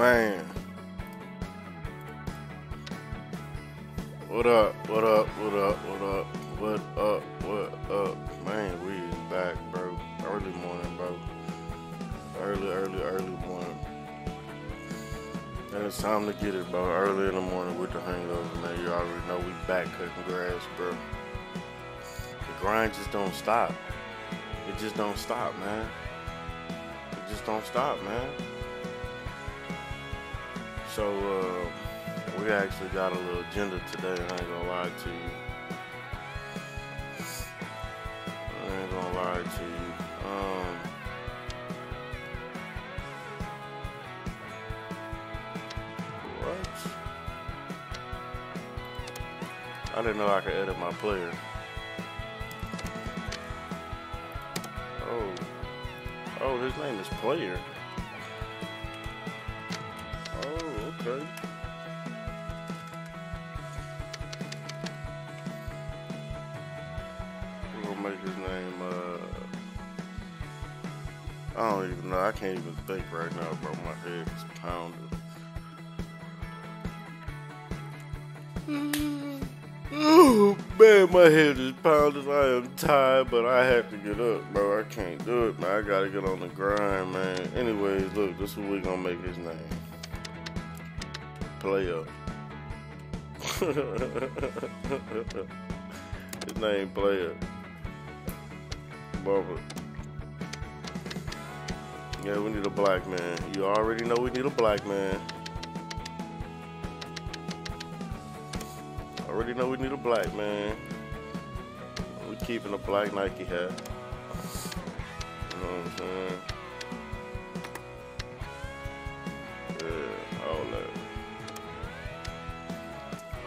man. What up? What up? What up? What up? What up? What up? Man, we is back, bro. Early morning, bro. Early, early, early morning. And it's time to get it, bro. Early in the morning with the hangover, man. You already know we back cutting grass, bro. The grind just don't stop. It just don't stop, man. It just don't stop, man. So, uh, we actually got a little agenda today, I ain't gonna lie to you. I ain't gonna lie to you. Um, what? I didn't know I could edit my player. Oh. Oh, his name is Player. Can't even think right now, bro. My head is pounding. Man, my head is pounding. I am tired, but I have to get up, bro. I can't do it, man. I gotta get on the grind, man. Anyways, look, this is what we gonna make his name. Play up. his name Player. Barbara. Yeah, we need a black man. You already know we need a black man. Already know we need a black man. We keeping a black Nike hat. You know what I'm saying? Yeah.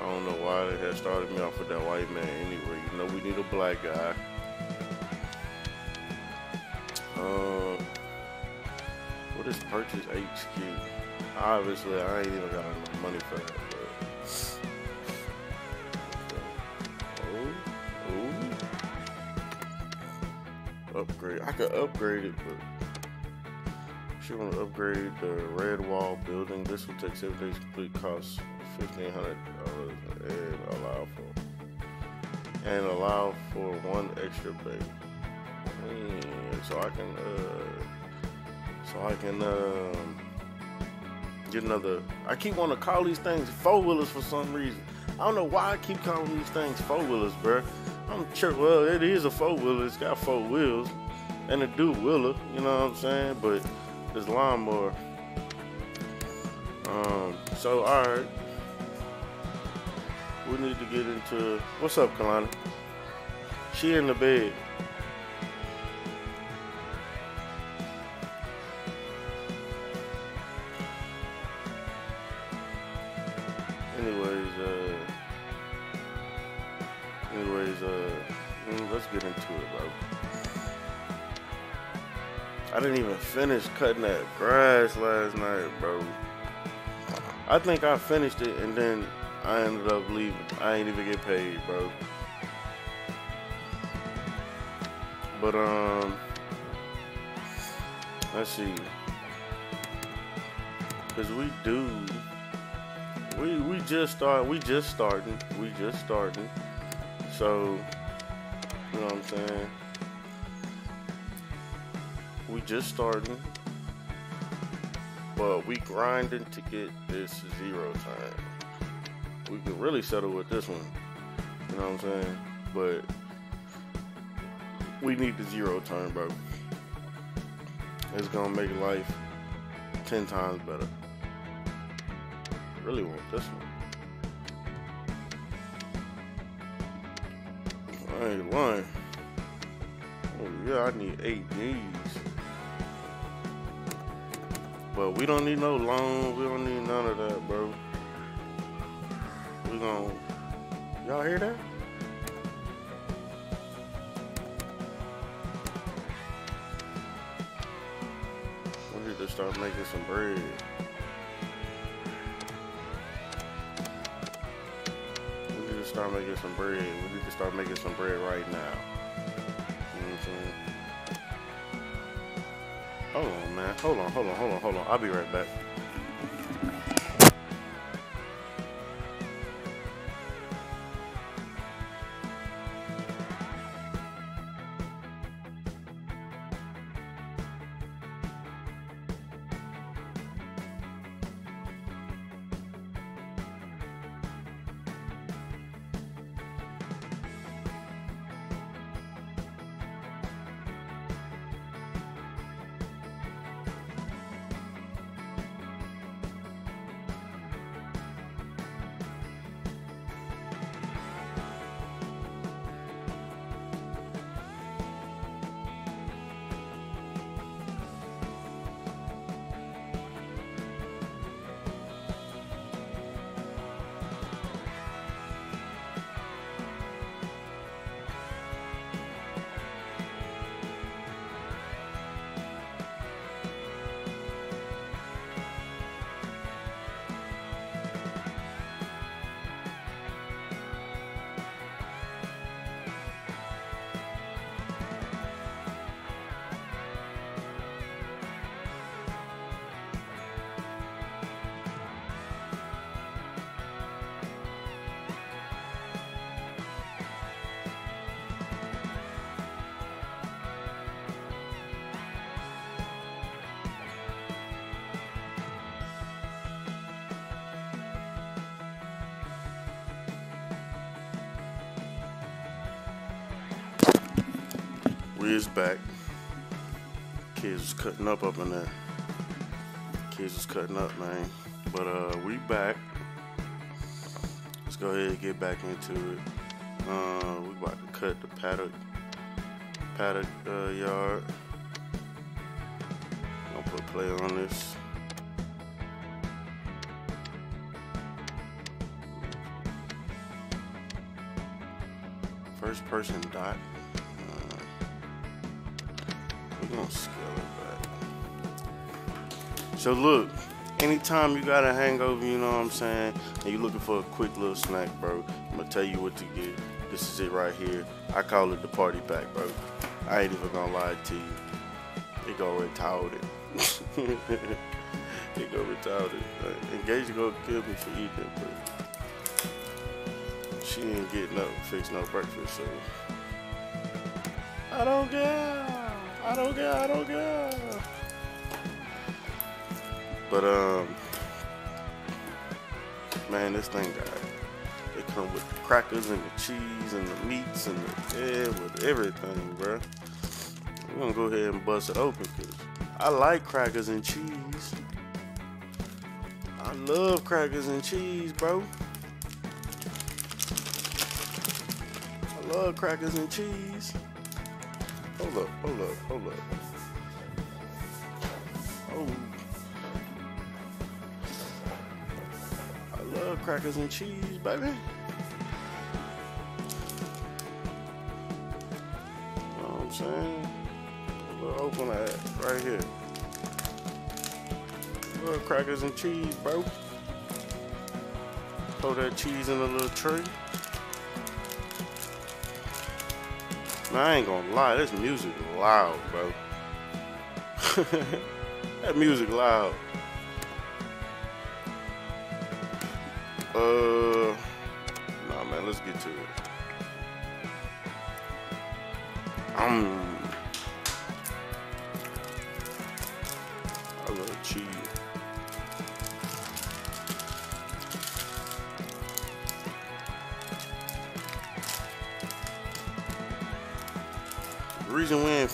I don't know why they had started me off with that white man. Anyway, you know we need a black guy. What is purchase HQ? Obviously, I ain't even got enough money for that. upgrade. I could upgrade it, but she want to upgrade the red wall building. This will take seven days complete. Cost fifteen hundred dollars and allow for and allow for one extra bay. So I can uh, so I can um, get another. I keep wanting to call these things four wheelers for some reason. I don't know why I keep calling these things four wheelers, bro. I'm sure, well, it is a four wheeler. It's got four wheels and a do wheeler, you know what I'm saying? But this lawnmower. Um, so, all right. We need to get into. What's up, Kalani? She in the bed. Cutting that grass last night, bro. I think I finished it and then I ended up leaving. I ain't even get paid, bro. But um let's see. Cause we do we we just start we just starting. We just starting. So you know what I'm saying? We just starting. But we grinding to get this zero time. We could really settle with this one. You know what I'm saying? But we need the zero turn, bro. It's gonna make life ten times better. Really want this one. I ain't lying. Oh yeah, I need eight G's. But we don't need no loans. We don't need none of that, bro. We gon' y'all hear that? We need to start making some bread. We need to start making some bread. We need to start making some bread right now. Man. Hold on, hold on, hold on, hold on. I'll be right back. Back. Kids was cutting up up in there. Kids was cutting up, man. But uh, we back. Let's go ahead and get back into it. Uh, we about to cut the paddock, paddock uh, yard. I'll put play on this. First person dot. Gonna scale it back. So look, anytime you got a hangover, you know what I'm saying, and you're looking for a quick little snack, bro, I'm gonna tell you what to get. This is it right here. I call it the party pack, bro. I ain't even gonna lie to you. It go retarded. it go retarded. Uh, Engage gonna kill me for eating but she ain't getting up, fix no breakfast, so I don't care. I don't care. I don't care. But um, man, this thing got it come with the crackers and the cheese and the meats and the with everything, bro. We're gonna go ahead and bust it open because I like crackers and cheese. I love crackers and cheese, bro. I love crackers and cheese. Hold up, hold up, hold up. Oh. I love crackers and cheese, baby. What I'm saying? We'll open that right here. Love crackers and cheese, bro. Throw that cheese in a little tray. Man, I ain't gonna lie, this music loud, bro. that music loud. Uh, nah, man, let's get to it.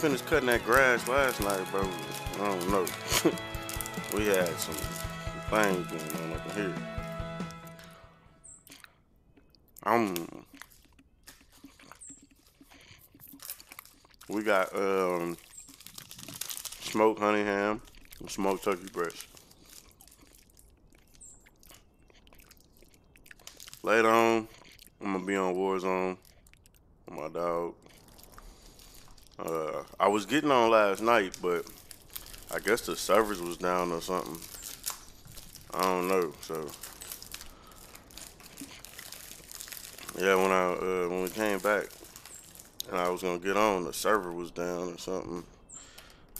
Finished cutting that grass last night, bro, I don't know. we had some things going on up in here. Um, we got um smoked honey ham and smoked turkey breast. Later on, I'm gonna be on Warzone with my dog. Uh, I was getting on last night, but I guess the servers was down or something. I don't know. So yeah, when I uh, when we came back and I was gonna get on, the server was down or something.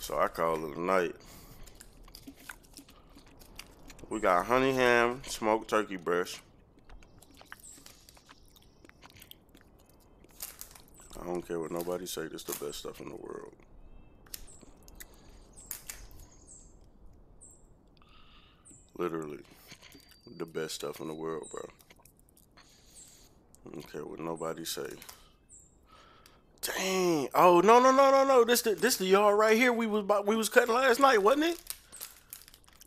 So I called it a night. We got honey ham, smoked turkey breast. I don't care what nobody say, this the best stuff in the world. Literally, the best stuff in the world, bro. I don't care what nobody say. Dang! Oh no no no no no! This the this the yard right here. We was we was cutting last night, wasn't it?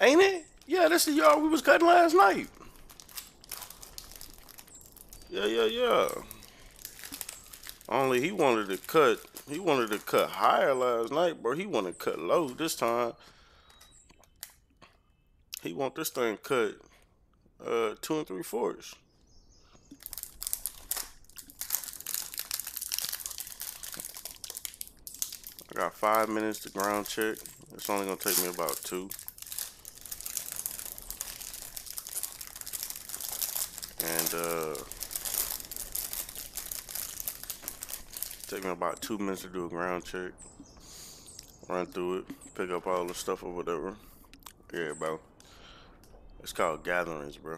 Ain't it? Yeah, this the yard we was cutting last night. Yeah yeah yeah. Only he wanted to cut. He wanted to cut higher last night, bro. He wanted to cut low this time. He want this thing cut uh, two and three fourths. I got five minutes to ground check. It's only gonna take me about two. And uh, take me about two minutes to do a ground check. Run through it, pick up all the stuff or whatever. Yeah, bro. It's called gatherings, bro.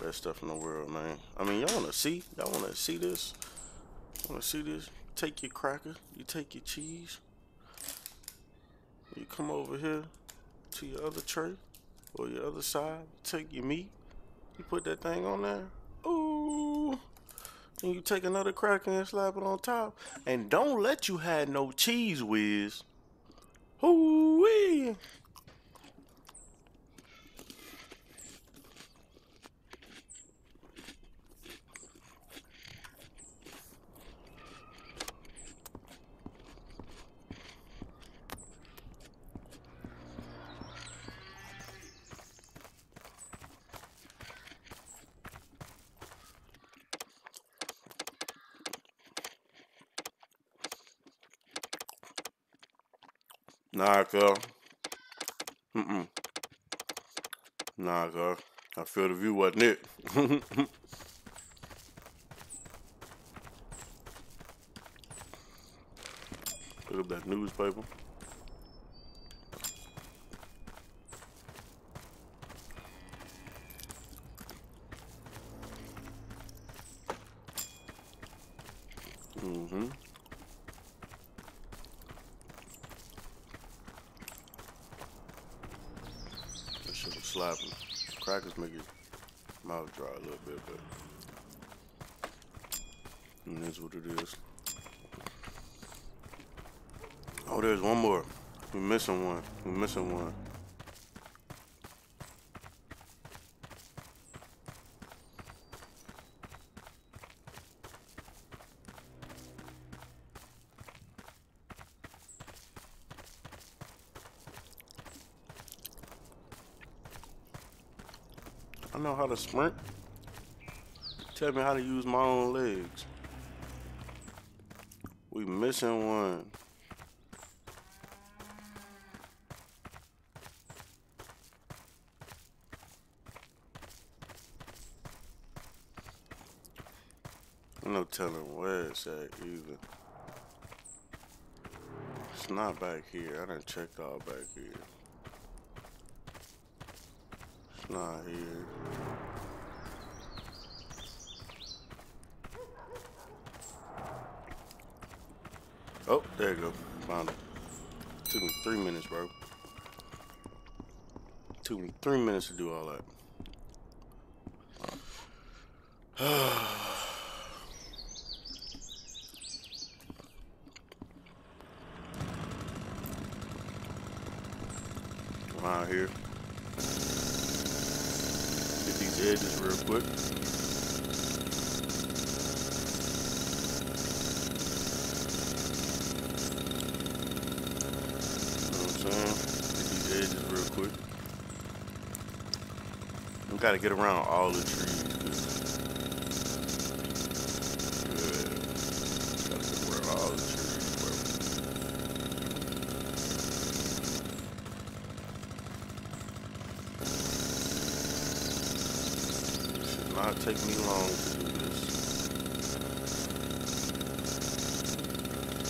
Best stuff in the world, man. I mean, y'all wanna see? Y'all wanna see this? Wanna see this? take your cracker, you take your cheese, you come over here to your other tray or your other side, take your meat, you put that thing on there. Then you take another cracker and slap it on top. And don't let you have no Cheez Whiz. Hoo-wee. Nah, girl. Mm-mm. Nah, girl. I feel the view wasn't it. Look at that newspaper. Mm-hmm. That shit was slapping. Crackers make your mouth dry a little bit, but it is what it is. Oh, there's one more. We're missing one. We're missing one. I know how to sprint. Tell me how to use my own legs. We missing one. No telling where it's at either. It's not back here. I didn't check all back here. It's not here. Oh, there you go. Found it. Took me three minutes, bro. Took me three minutes to do all that. Around here. Get these edges real quick. You know what I'm saying? Get these edges real quick. We gotta get around all the trees. Take me long to do this.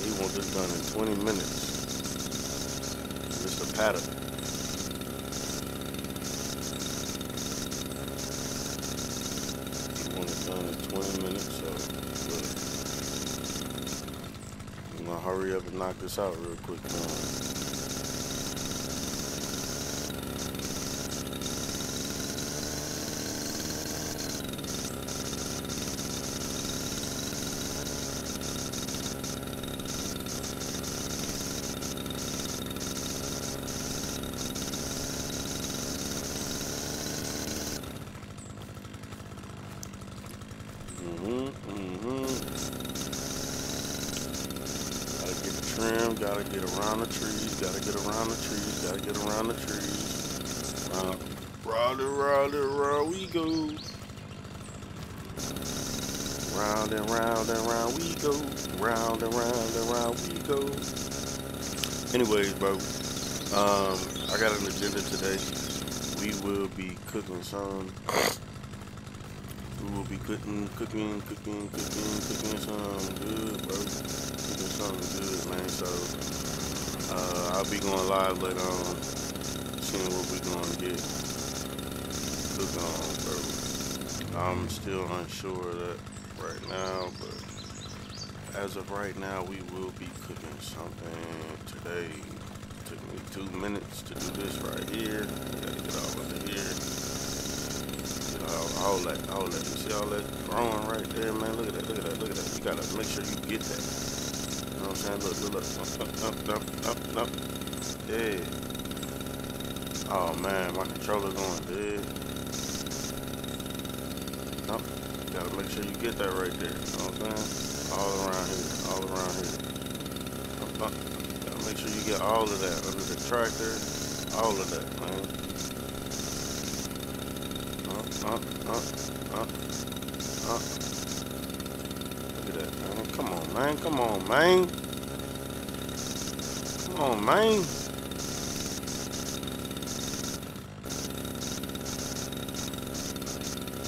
He wants this done in 20 minutes. Mr. Patter. He wants it done in 20 minutes, so look. I'm gonna hurry up and knock this out real quick. Mm-hmm, mm-hmm. Gotta get the trim, gotta get around the trees, gotta get around the trees, gotta get around the trees. Uh, round and round and round we go. Round and round and round we go. Round and round and round we go. Anyways, bro, um, I got an agenda today. We will be cooking some. Be cooking, cooking, cooking, cooking, cooking some good, bro. Cooking something good, man. So, uh, I'll be going live later on, seeing what we're gonna get cooked on, bro. I'm still unsure of that right now, but as of right now, we will be cooking something today. Took me two minutes to do this right here. Gotta get all under here all, that, all that. You see all that growing right there, man? Look at that, look at that, look at that. You gotta make sure you get that. You know what I'm saying? Look, look, look. Up, up, up, up, up. Yeah. Oh man, my controller going dead. Nope. Gotta make sure you get that right there. You know what I'm saying? All around here. All around here. Up, up. Gotta make sure you get all of that under the tractor. All of that, man. Up, up, up, up, up. Look at that, man. Come on, man. Come on, man. Come on, man.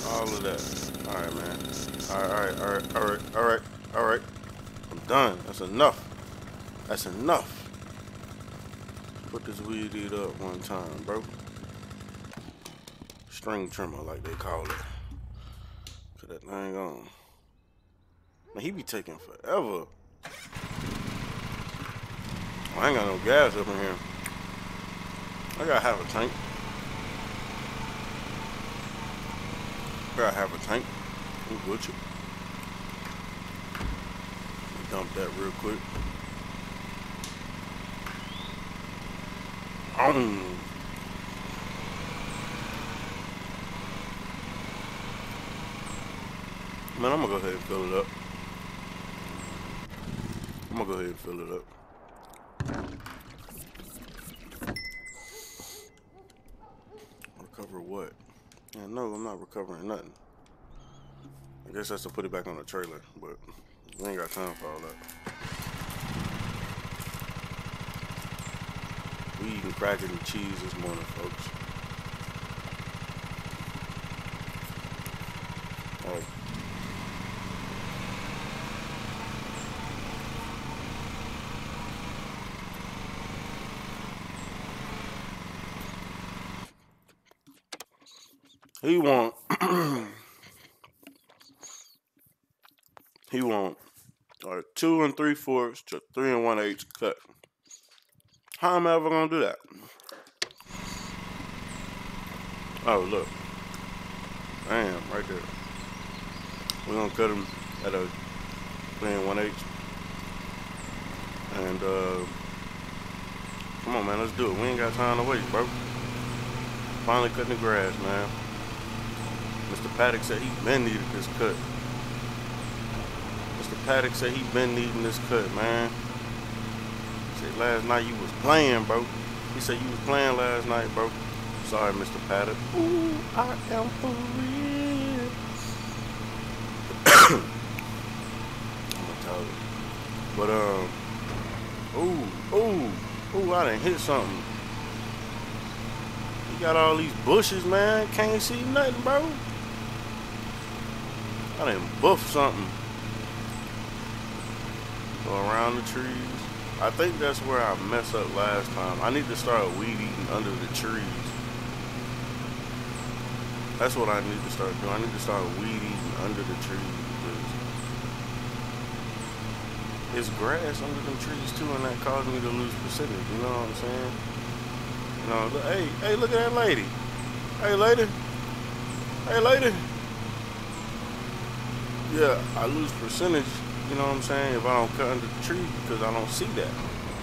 All of that. All right, man. All right, all right, all right, all right, all right. I'm done. That's enough. That's enough. Put this weed eat up one time, bro. String trimmer, like they call it. Put that thing on. Man, he be taking forever. I ain't got no gas up in here. I gotta have a tank. I gotta have a tank. I'm Gucci. Dump that real quick. Um. Man, I'm gonna go ahead and fill it up. Go ahead and fill it up. Recover what? Yeah, no, I'm not recovering nothing. I guess that's to put it back on the trailer, but we ain't got time for all that. We eating crackers and cheese this morning, folks. Oh. He want he want a two and three fourths to three and one eighth cut. How am I ever gonna do that? Oh look. Damn, right there. We're gonna cut him at a three and one eighth. And uh come on man, let's do it. We ain't got time to wait, bro. Finally cutting the grass, man. Mr. Paddock said he been needing this cut. Mr. Paddock said he been needing this cut, man. He said last night you was playing, bro. He said you was playing last night, bro. Sorry, Mr. Paddock. Ooh, I am for real. I'm gonna tell you. But um, ooh, ooh, ooh, I done hit something. You got all these bushes, man. Can't see nothing, bro. I done buff something. Go around the trees. I think that's where I messed up last time. I need to start weed eating under the trees. That's what I need to start doing. I need to start weed eating under the trees because it's grass under them trees too, and that caused me to lose percentage. You know what I'm saying? You know, hey, hey, look at that lady. Hey, lady. Hey, lady yeah, I lose percentage, you know what I'm saying, if I don't cut under the tree because I don't see that.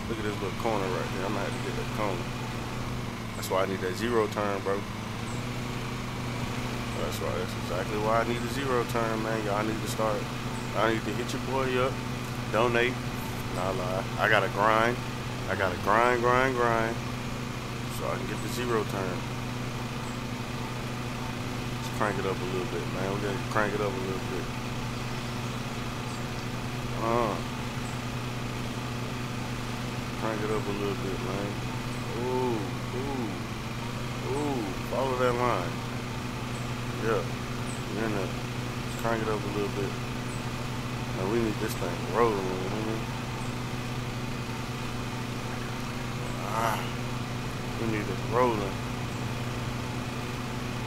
Look at this little corner right here. I'm gonna have to get that corner. That's why I need that zero turn, bro. That's why that's exactly why I need a zero turn, man. Y'all need to start. I need to hit your boy up, donate. Nah lie. I gotta grind. I gotta grind, grind, grind. So I can get the zero turn. Let's crank it up a little bit, man. We gotta crank it up a little bit. Uh. Crank it up a little bit, man. Ooh, ooh, ooh. Follow that line. Yeah. You're in there. Crank it up a little bit. Now we need this thing rolling, you know Ah. We need it rolling.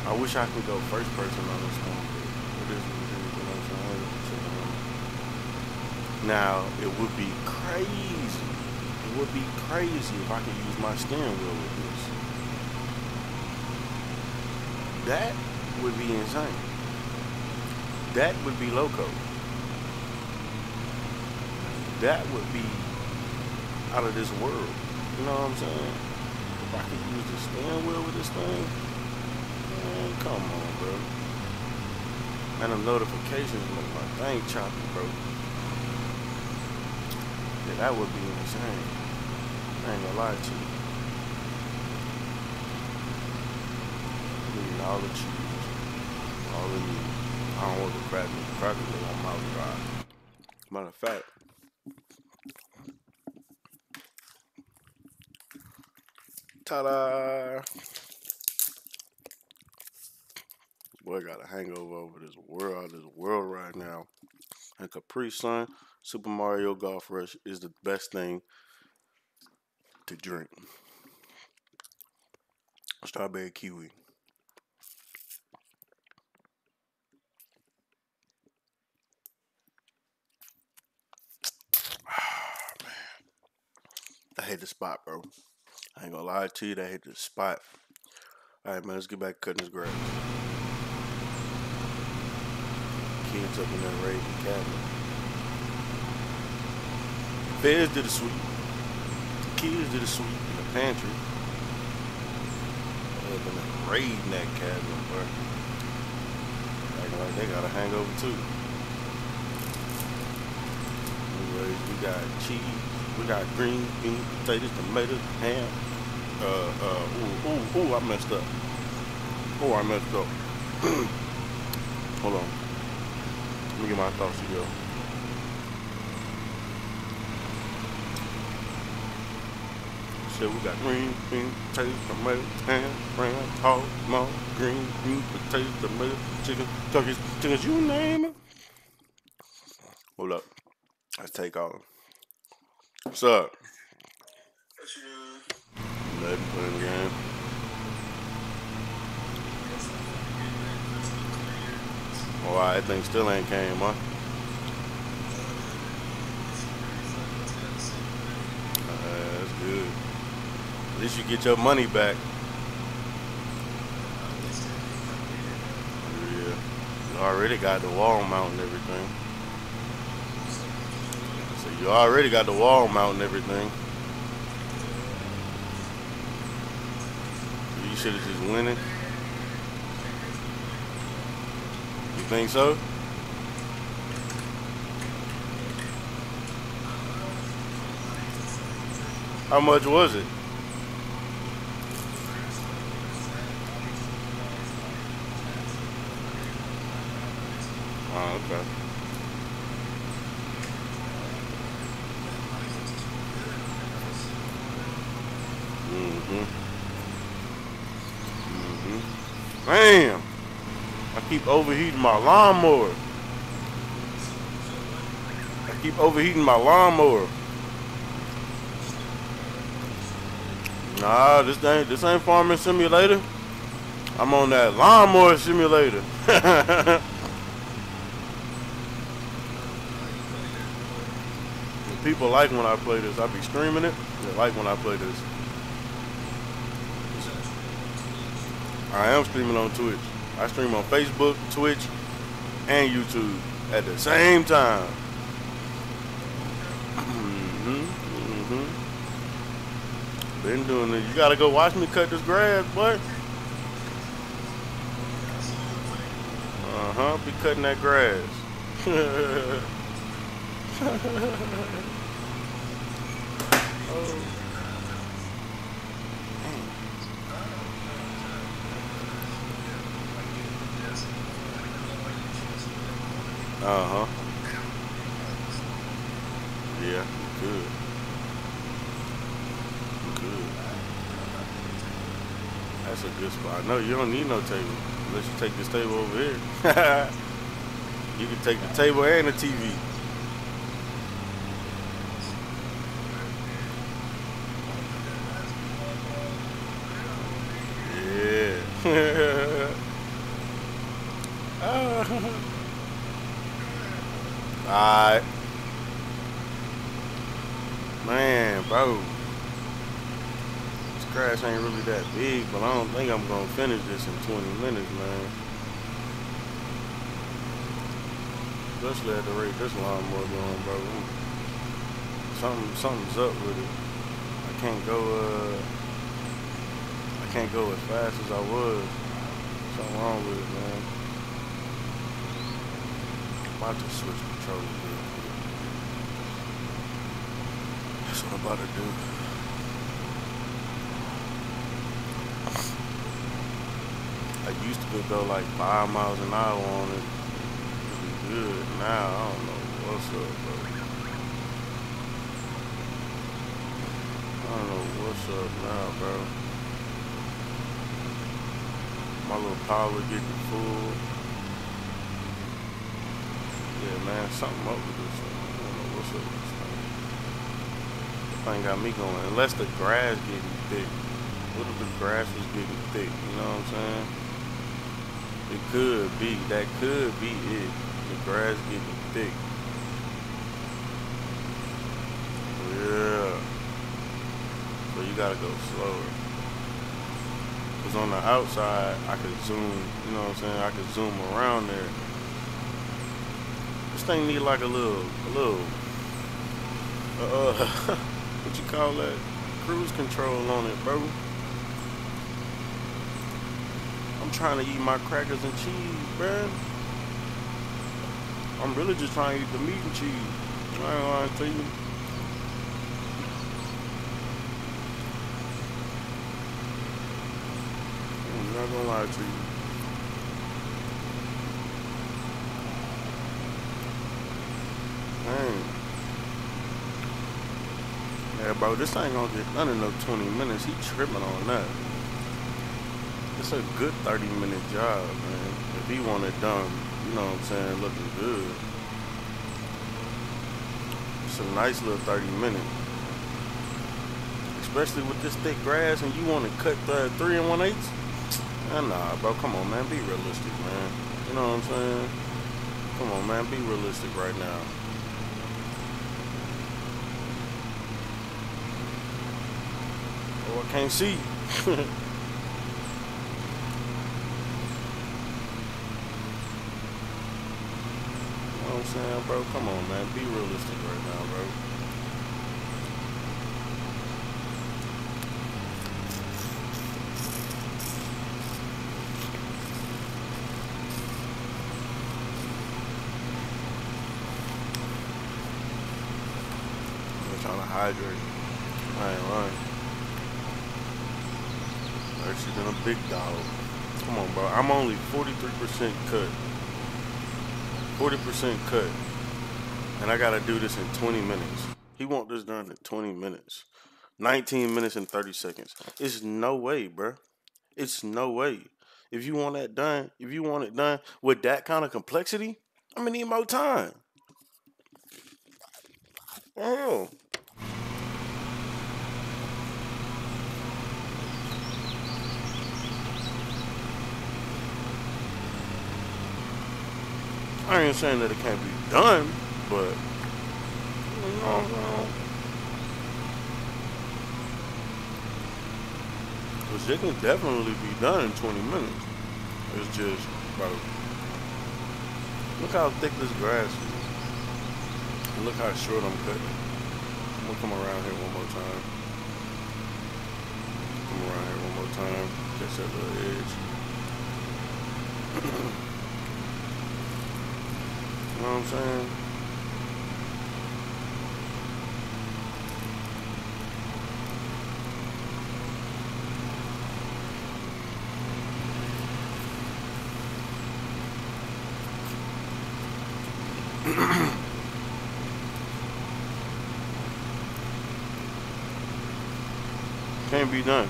I wish I could go first person on this one. It is what it is. Now, it would be crazy. It would be crazy if I could use my steering wheel with this. That would be insane. That would be loco. that would be out of this world. You know what I'm saying? If I could use the steering wheel with this thing, man, come on, bro. And the notifications make my thing choppy, bro. Yeah, that would be insane. I ain't gonna lie to you. Eating all the cheese, all the meat. I don't want the crackers. Crackers are on my dry. Matter of fact, ta-da! Boy, got a hangover over this world, this world right now. And Capri Sun Super Mario Golf Rush is the best thing to drink. Strawberry kiwi. Ah, I hate the spot, bro. I ain't gonna lie to you, I hate the spot. Alright, man, let's get back cutting this grass. Kids up in that raising cabinet. Feds did a sweep. The kids did a sweep in the pantry. They've been raiding that cabinet, bro. Acting like they got a hangover too. Anyways, we got cheese, we got green beans, potatoes, tomatoes, ham. Uh, uh, ooh, ooh, ooh, I messed up. Oh, I messed up. Hold on. Let me get my thoughts together. Said we got green beans, potatoes, tomatoes, ham, brown, hog, mom, green beans, potatoes, tomatoes, chicken, turkeys, chickens, you name it. Hold up. Let's take all. of them. What's up? What you doing? Nothing playing the game. Oh, that thing still ain't came, huh? Uh, that's good. At least you get your money back. Yeah. You already got the wall mount and everything. So you already got the wall mount and everything. You should have just winning. You think so? How much was it? Okay. Mm-hmm. Mm-hmm. Damn. I keep overheating my lawnmower. I keep overheating my lawnmower. Nah, this ain't this ain't farming simulator. I'm on that lawnmower simulator. People like when I play this. I be streaming it. They like when I play this. I am streaming on Twitch. I stream on Facebook, Twitch, and YouTube at the same time. hmm hmm Been doing it. You gotta go watch me cut this grass, boy. Uh huh. Be cutting that grass. oh. Uh huh. Yeah, good. Good. That's a good spot. No, you don't need no table unless you take this table over here. you can take the table and the TV. Yeah. Ah. Alright. Man, bro. This crash ain't really that big, but I don't think I'm gonna finish this in 20 minutes, man. Especially at the rate this lawnmower going, bro. something something's up with it. I can't go uh I can't go as fast as I was. Something wrong with it, man. I'm about to switch controls real quick. That's what I'm about to do. I used to go like five miles an hour on it. Be good. Now I don't know what's up, bro. I don't know what's up now, bro. My little power getting full. Yeah, man, something up with this thing. I don't know what's up with this thing. This thing got me going. Unless the grass getting thick. What if the grass was getting thick? You know what I'm saying? It could be. That could be it. The grass getting thick. Yeah. So you gotta go slower. Cause on the outside, I could zoom, you know what I'm saying? I could zoom around there. This thing need like a little, a little, uh, uh what you call that? Cruise control on it, bro. I'm trying to eat my crackers and cheese, bruh. I'm really just trying to eat the meat and cheese. I ain't lying to you. I'm not gonna lie to you. Dang. Yeah, bro, this ain't gonna get done in no 20 minutes. He tripping on that. It's a good 30 minute job, man. If he want it done, you know what I'm saying, looking good. It's a nice little 30 minute. Especially with this thick grass and you want to cut the three and one eighths. And nah, bro, come on, man. Be realistic, man. You know what I'm saying? Come on, man. Be realistic right now. Oh, I can't see. You know what I'm saying, bro? Come on, man. Be realistic right now, bro. I'm trying to hydrate. I ain't lying. Actually, been a big dog. Come on, bro. I'm only 43% cut. 40% cut. And I gotta do this in 20 minutes. He want this done in 20 minutes. 19 minutes and 30 seconds. It's no way, bruh. It's no way. If you want that done, if you want it done with that kind of complexity, I'm gonna need more time. Oh. I ain't saying that it can't be done, but you know, what I'm? Cause it can definitely be done in 20 minutes. It's just, bro. Look how thick this grass is. Look how short I'm cutting. I'm gonna come around here one more time. Come around here one more time. Catch that little edge. You know what I'm saying? Can't be done.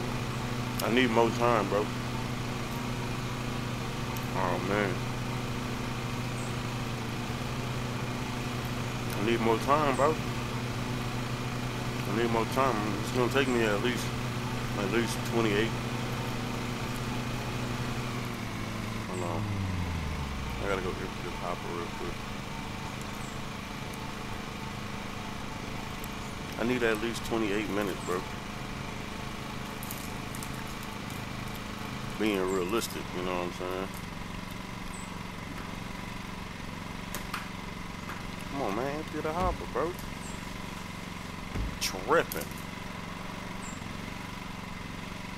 I need more time, bro. Oh man. I need more time, bro. I need more time. It's gonna take me at least at least 28. Hold on. I gotta go get this hopper real quick. I need at least 28 minutes, bro. Being realistic, you know what I'm saying? On, man. Empty the hopper, bro. tripping.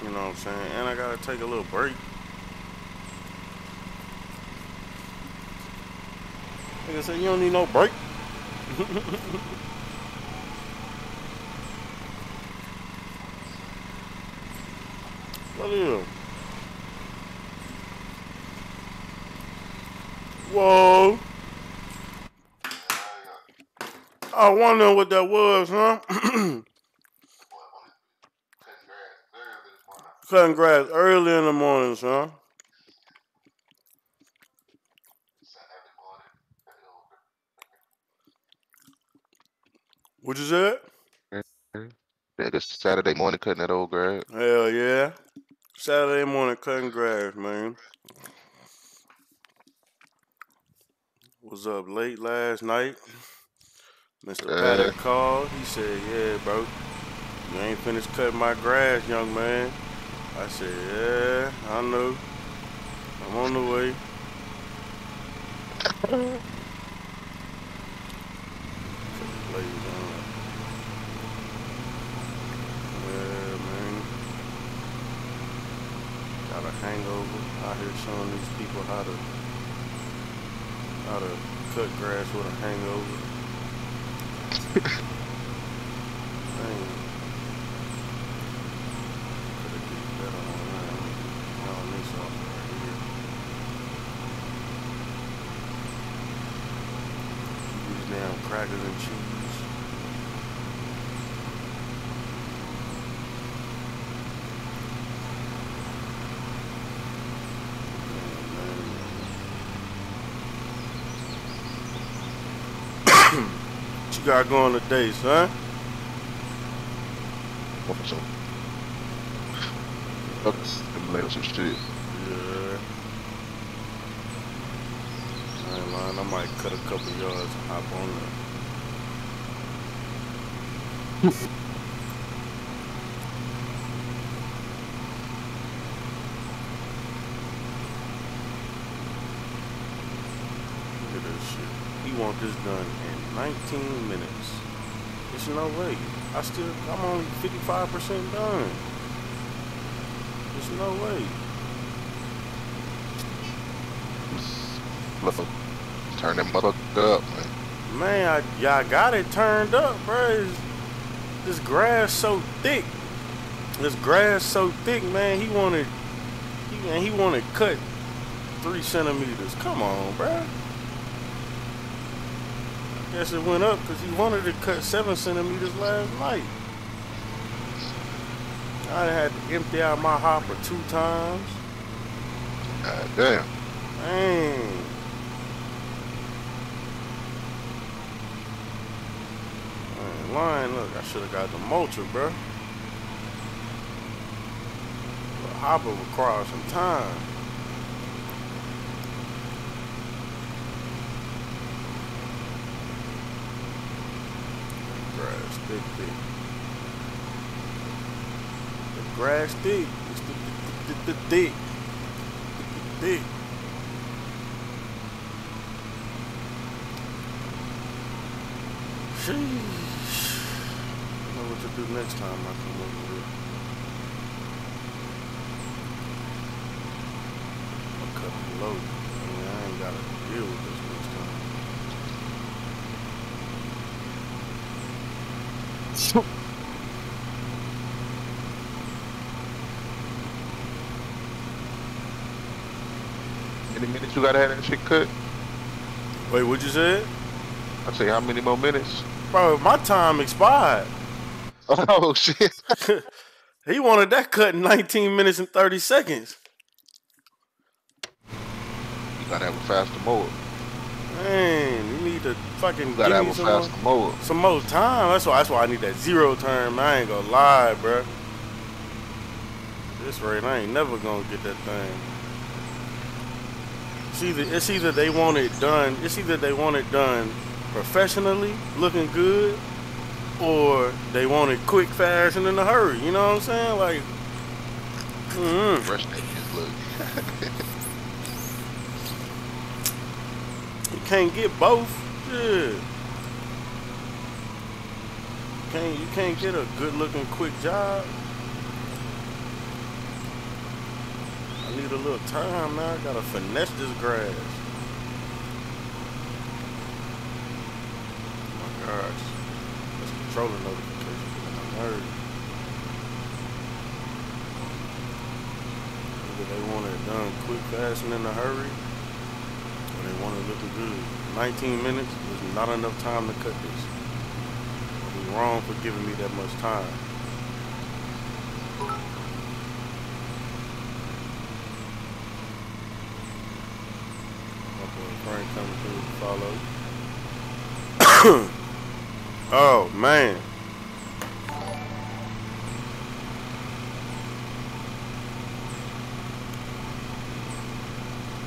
You know what I'm saying? And I gotta take a little break. Like I said, you don't need no break. what is it? Whoa. I wonder what that was, huh? Cutting grass early in the morning, huh? What you said? Mm-hmm. Yeah, just Saturday morning cutting that old grass. Hell yeah. Saturday morning cutting grass, man. Was up late last night. Mr. Uh. Paddock called. He said, Yeah, bro. You ain't finished cutting my grass, young man. I said, Yeah, I know. I'm on the way. Laid down. Yeah, man. Got a hangover. Out here showing these people how to how to cut grass with a hangover. And cheese. What you got going today, son? Fucks and later some shit. Yeah. I ain't lying, I might cut a couple yards and hop on there. Look at this shit. He want this done 19 minutes. There's no way. I still, I'm only 55% done. There's no way. Motherfucker, Turn that motherfucker up, man. Man, y'all got it turned up, bro. It's- this grass so thick. This grass so thick, man. He wanted, he man, he wanted cut three centimeters. Come on, bro. Guess it went up because he wanted to cut seven centimeters last night. I had to empty out my hopper two times. God damn. Line, look, I should have got the mulcher, bro. The hopper requires some time. Grass thick, thick. The grass thick. It's the, the, the, the thick. The thick. Sheesh. I know what to do next time I come over here. I'll cut it low. I mean, I ain't gotta deal with this next time. Any minutes you gotta have that shit cut? Wait, what you said? I say how many more minutes? Bro, my time expired. Oh shit. he wanted that cut in 19 minutes and 30 seconds. You gotta have a faster mower. Man, you need to fucking give me a some more, mower. some more time. That's why that's why I need that zero turn. man. I ain't gonna lie, bro. This rate, I ain't never gonna get that thing. It's either it's either they want it done. It's either they want it done professionally, looking good, or they want it quick, fast, and in a hurry. You know what I'm saying? Like, mm Fresh look. you can't get both. Yeah. can't you can't get a good looking quick job. I need a little time now. I gotta finesse this grass. Oh my gosh. That's controller notification. On my nerves. Either they want it done quick, fast, and in a hurry, or they want it looking good. 19 minutes is not enough time to cut this. I'll be wrong for giving me that much time. Frank coming through follow. oh man.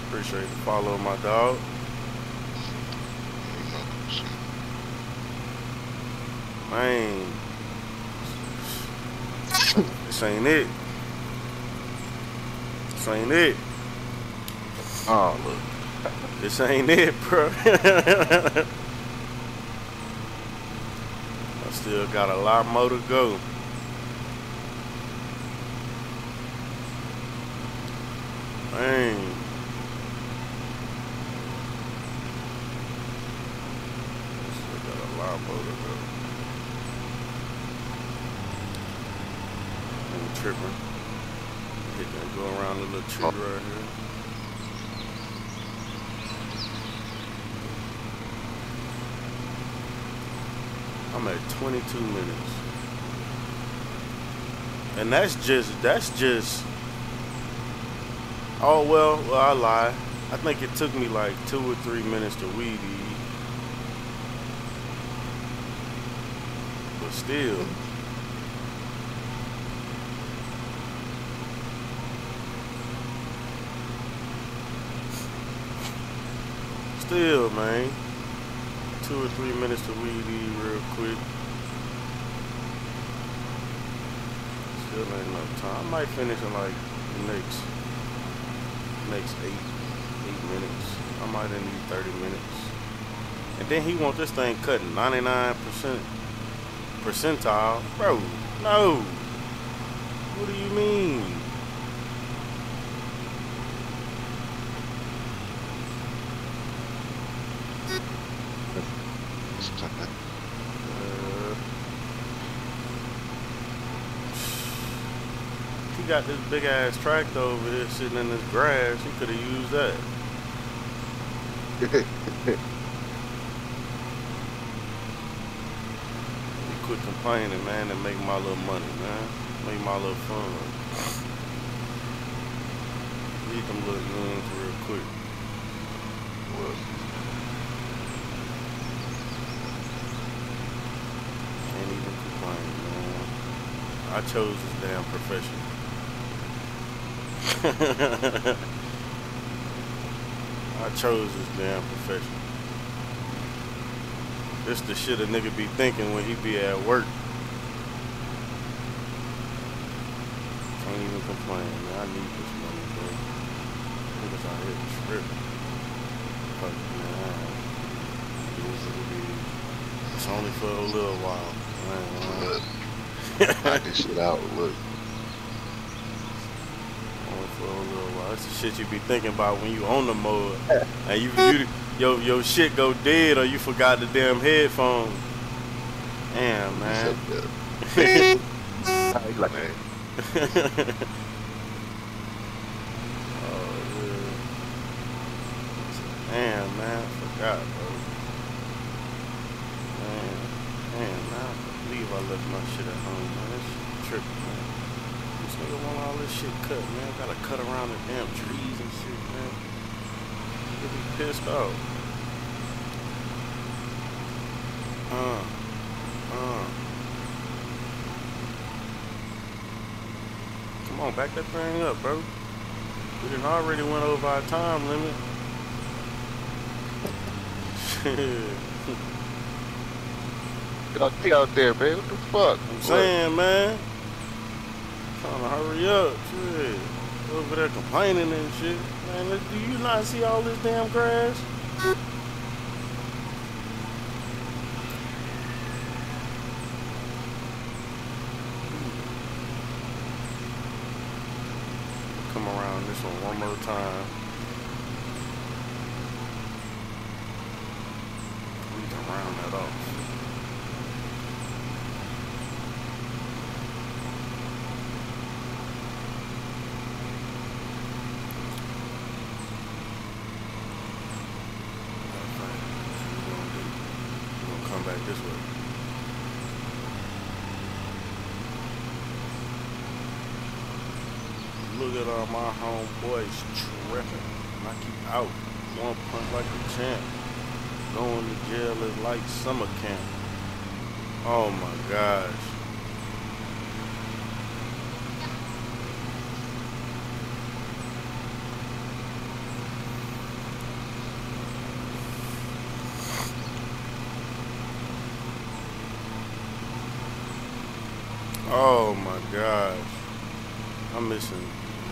Appreciate the follow, my dog. You know, shit. Man. This ain't it. This ain't it. Oh, look. This ain't it, bro. I still got a lot more to go. Man. Still got a lot more to go. I'm tripping. Hit that go around the little tree right here. I'm 22 minutes. And that's just, that's just, oh, well, well, I lie. I think it took me like two or three minutes to weed eat. But still. Still, man two or three minutes to weed real quick. Still ain't enough time. I might finish in like the next next eight eight minutes. I might need thirty minutes. And then he want this thing cut 99 percent percentile. Bro, no. What do you mean? Something. Uh, he got this big ass tractor over here sitting in this grass. He could have used that. He quit complaining, man, and make my little money, man. Make my little fun. Leave them little youngs real quick. Well, Can't even complain, man. I chose this damn profession. I chose this damn profession. This the shit a nigga be thinking when he be at work. Can't even complain, man. I need this money, bro. Niggas out here tripping. Fuck, man. It's only for a little while. Man, look. Knock this shit out. Look. Only for a little while. That's the shit you be thinking about when you on the mud. and you, you your your shit go dead or you forgot the damn headphones. Damn. Man. Like, man. oh, yeah. Damn, man. I forgot, bro. Man. Damn, man. I can't believe I left my shit at home, man. This shit tripping, man. This nigga want all this shit cut, man. Gotta cut around the damn trees and shit, man. Nigga be pissed off. Uh. Uh. Come on, back that thing up, bro. We done already went over our time limit. Shit. Get out, get out there, man. What the fuck? I'm saying, man. Trying to hurry up. Shit. Over there complaining and shit. Man, do you not see all this damn grass? this one one more time. We can round that off. Come back this way. Look at all my homeboys tripping. Knock you out. One champ. Going to jail is like summer camp. Oh my gosh. Oh my gosh. I'm missing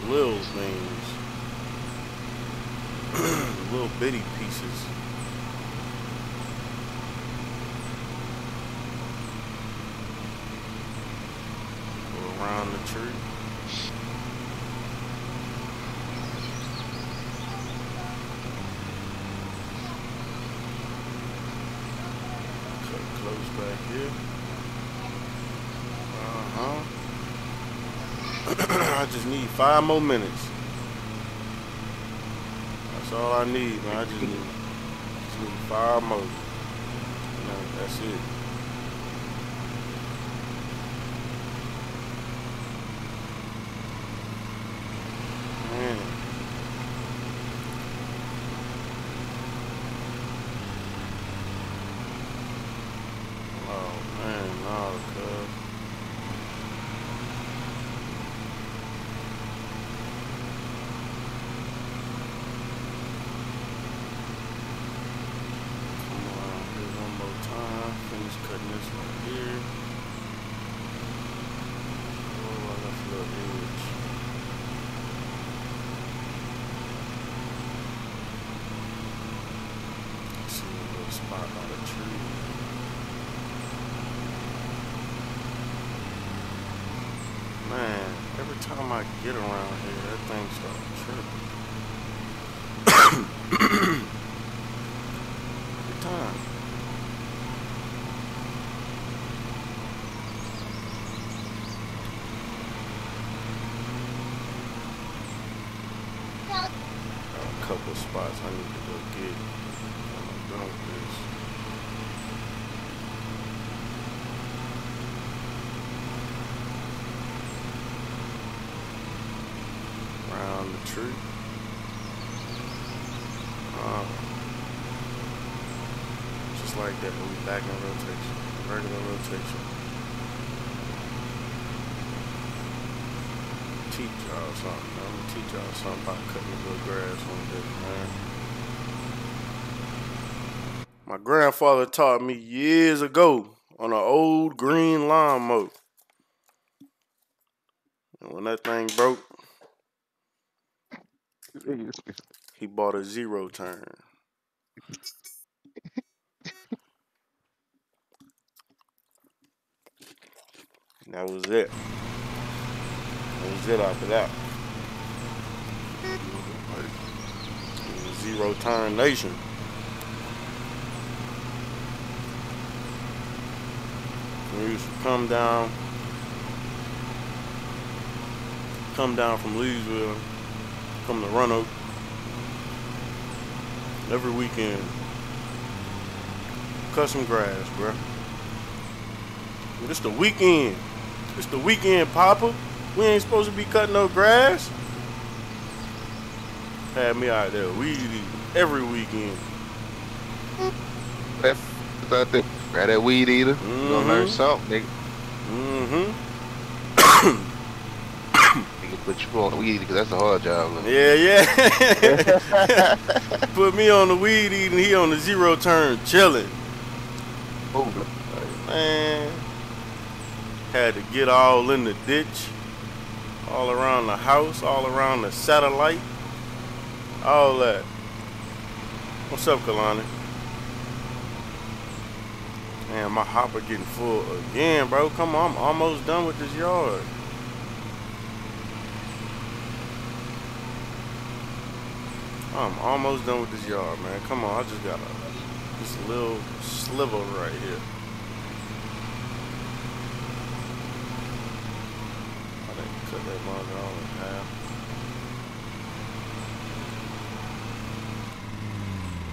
little things. little pieces. Go around the tree. Cut close back here. Uh-huh. I just need five more minutes. That's all I need, man. I just need five more. You know, that's it. Man. Oh man, no, cuz. Come around here one more time. Finish cutting this one here. Oh, I left a little edge. See a little spot by the tree. Man, every time I get around here, that thing starts tripping. Every time. Got a couple spots I need to go get when I'm done with this. Around the tree. Uh, just like that, we back in rotation. Regular rotation. Teach y'all something. I'm gonna teach y'all something about cutting the little grass one day, man. My grandfather taught me years ago on an old green lawnmower. And when that thing broke, he bought a zero turn. And that was it. That was it after that. Zero turn nation. We used to come down, come down from Leesville, come to Roanoke every weekend. Cut some grass, bruh. It's the weekend. It's the weekend, Papa. We ain't supposed to be cutting no grass. Had me out there weed eating every weekend. That's there. Grab that weed eater. You gonna learn Mhm. something, nigga. Mm-hmm. Nigga put you on the weed eater because that's a hard job. Look. Yeah, yeah. Put me on the weed eating, he on the zero turn chilling. Ooh, Man, had to get all in the ditch, all around the house, all around the satellite, all that. What's up, Kalani? Man, my hopper getting full again, bro. Come on, I'm almost done with this yard. I'm almost done with this yard, man. Come on, I just got a this little sliver right here. I half.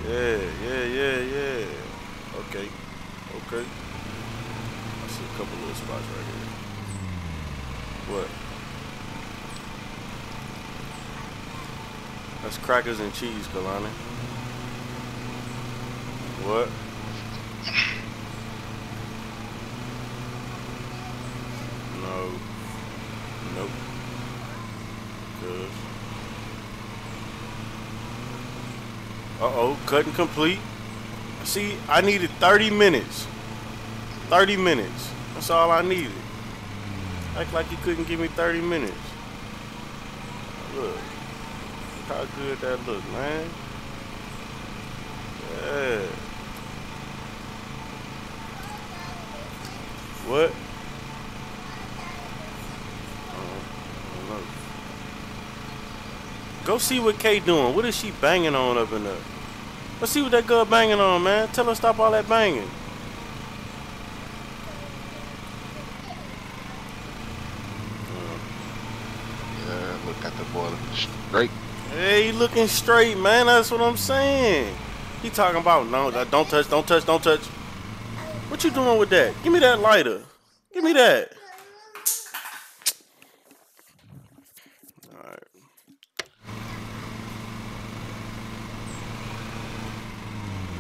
Yeah, yeah, yeah, yeah. Okay, okay. I see a couple little spots right here. What? That's crackers and cheese, Kalani. What? No. Nope. Uh-oh, cutting complete. See, I needed 30 minutes. 30 minutes. That's all I needed. Act like you couldn't give me 30 minutes. Look. Look how good that look, man. Yeah. What? Uh, I don't know. Go see what Kay doing. What is she banging on up in there? Let's see what that girl banging on, man. Tell her stop all that banging. Yeah, look at the boy looking straight. Hey, he looking straight, man. That's what I'm saying. He talking about no, don't touch, don't touch, don't touch. What you doing with that? Give me that lighter. Give me that. All right.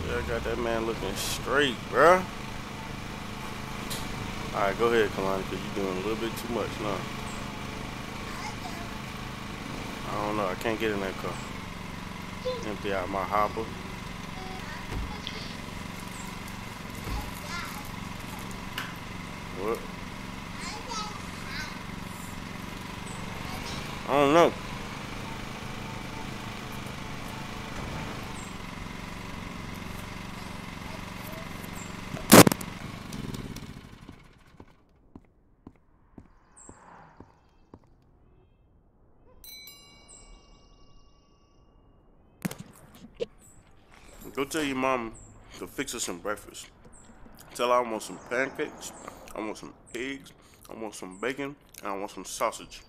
Yeah, I got that man looking straight, bruh. All right, go ahead, Kalani, because you're doing a little bit too much now. I don't know. I can't get in that car. Empty out my hopper. What? I don't know. Go tell your mom to fix us some breakfast. Tell her I want some pancakes, I want some eggs, I want some bacon, and I want some sausage.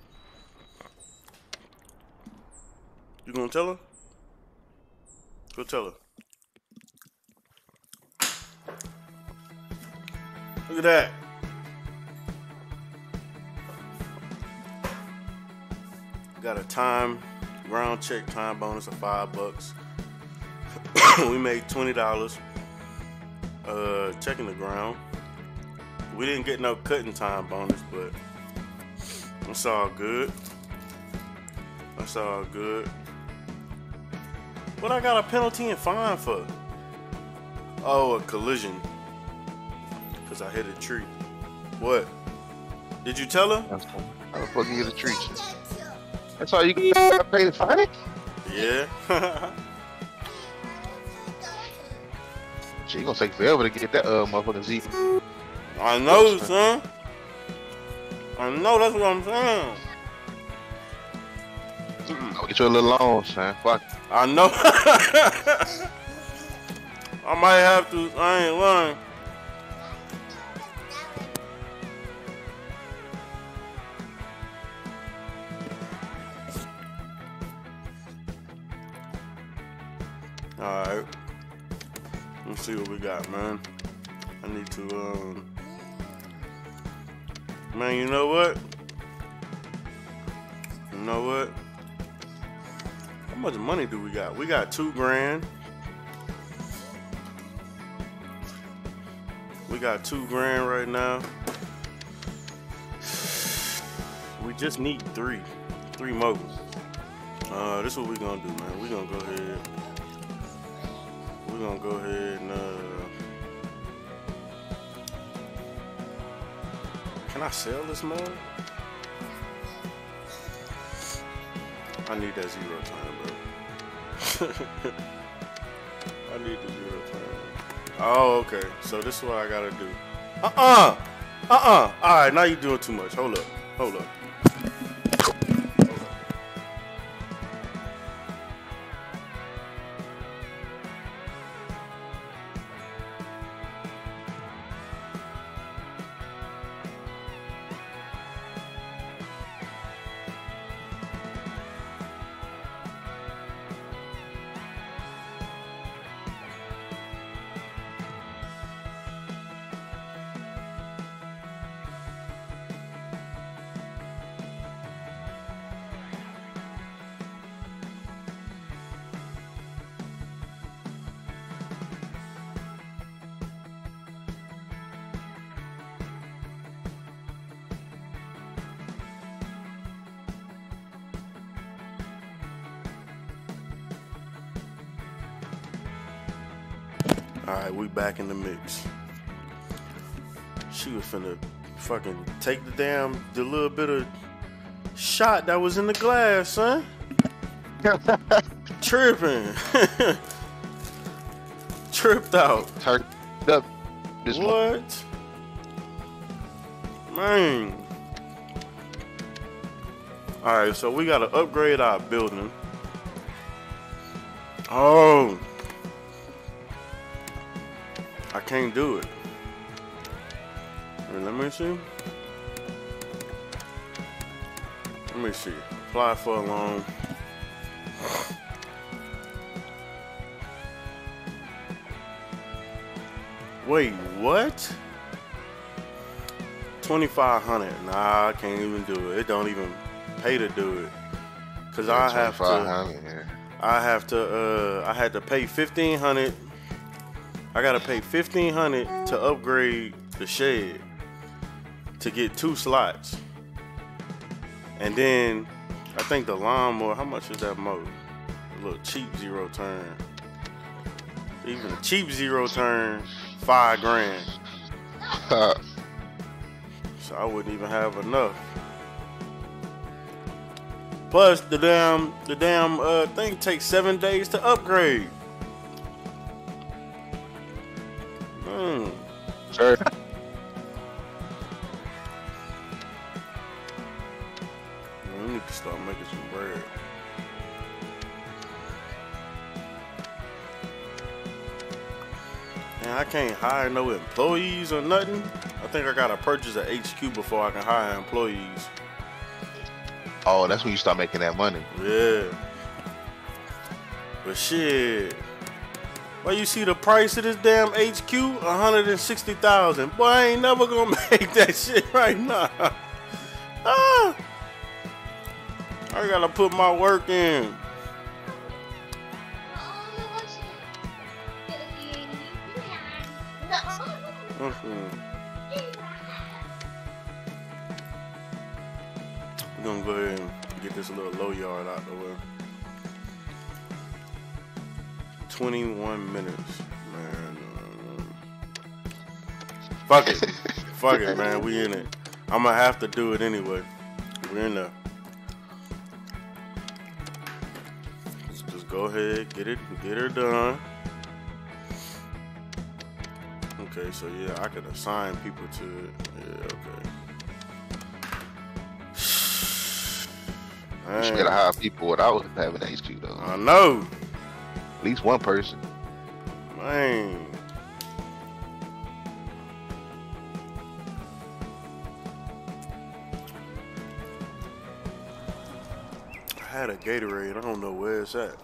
You gonna tell her? Go tell her. Look at that. Got a time ground check time bonus of five bucks. we made twenty dollars uh checking the ground. We didn't get no cutting time bonus, but it's all good. That's all good. What I got a penalty and fine for? Oh, a collision. Cause I hit a tree. What? Did you tell her? How the fuck you get a treat? That's all you got pay find it? Yeah. Shit, you gonna take forever to get that uh motherfucking Z. I know, son. I know that's what I'm saying. I'll get you a little loan, son. Fuck. I know. I might have to. I ain't lying. See what we got, man. I need to, um. Man, you know what? You know what? How much money do we got? We got two grand. We got two grand right now. We just need three. Three more. Uh, this is what we gonna do, man. we gonna go ahead. We gonna go ahead and, uh. Can I sell this man? I need that zero time, bro. I need the zero time. Oh, okay. So this is what I gotta do. Uh-uh. Uh-uh. Alright, now you're doing too much. Hold up. Hold up. Back in the mix. She was finna fucking take the damn, the little bit of shot that was in the glass, son. Tripping. Tripped out. Turned up this one. What? Man. Alright, so we gotta upgrade our building. Oh. Can't do it. Let me see. Let me see. Apply for a loan. Wait, what? 2500 Nah, I can't even do it. It don't even pay to do it. Cause I have to 2500, yeah. I have to uh I had to pay 1500 I got to pay 1500 to upgrade the shed to get two slots. And then I think the lawnmower, how much is that mower? A little cheap zero turn. Even a cheap zero turn, five grand. So I wouldn't even have enough. Plus the damn the damn uh thing takes seven days to upgrade. Employees or nothing. I think I gotta purchase a HQ before I can hire employees. Oh, that's when you start making that money. Yeah. But shit. Well, you see the price of this damn HQ? 160,000. Boy, I ain't never gonna make that shit right now. Ah. I gotta put my work in. We're gonna go ahead and get this little low yard out the way. 21 minutes, man. Um, fuck it. fuck it, man. We in it. I'm gonna have to do it anyway. We're in there. Let's just go ahead, get it, get her done. Okay, so yeah, I can assign people to it. Yeah, okay. You should Man, gotta hire people without having HQ though. I know, At least one person. man. I had a Gatorade. I don't know where it's at.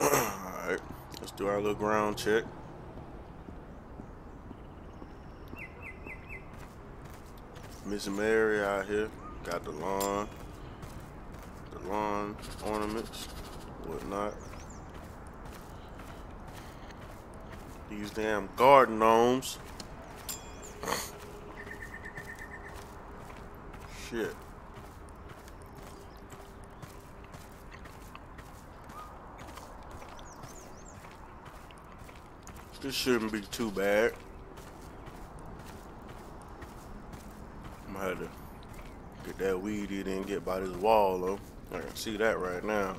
Do our little ground check. Miss Mary out here. Got the lawn. The lawn ornaments, whatnot. These damn garden gnomes. Shit. This shouldn't be too bad. I'm gonna have to get that weed didn't get by this wall though. I can see that right now.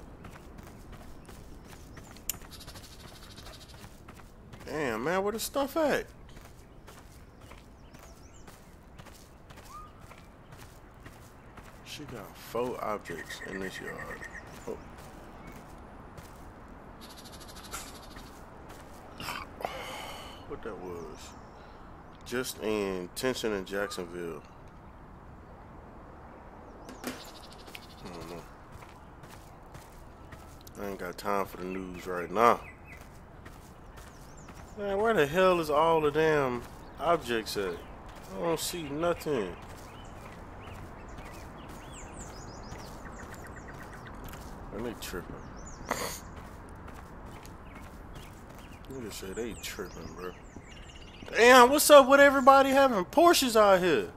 Damn man, where the stuff at? She got four objects in this yard. Oh. What that was? Just in Tension in Jacksonville. I don't know. I ain't got time for the news right now. Man, where the hell is all the damn objects at? I don't see nothing. Man, they tripping. Nigga say they tripping, bro. Damn, what's up with everybody having Porsches out here?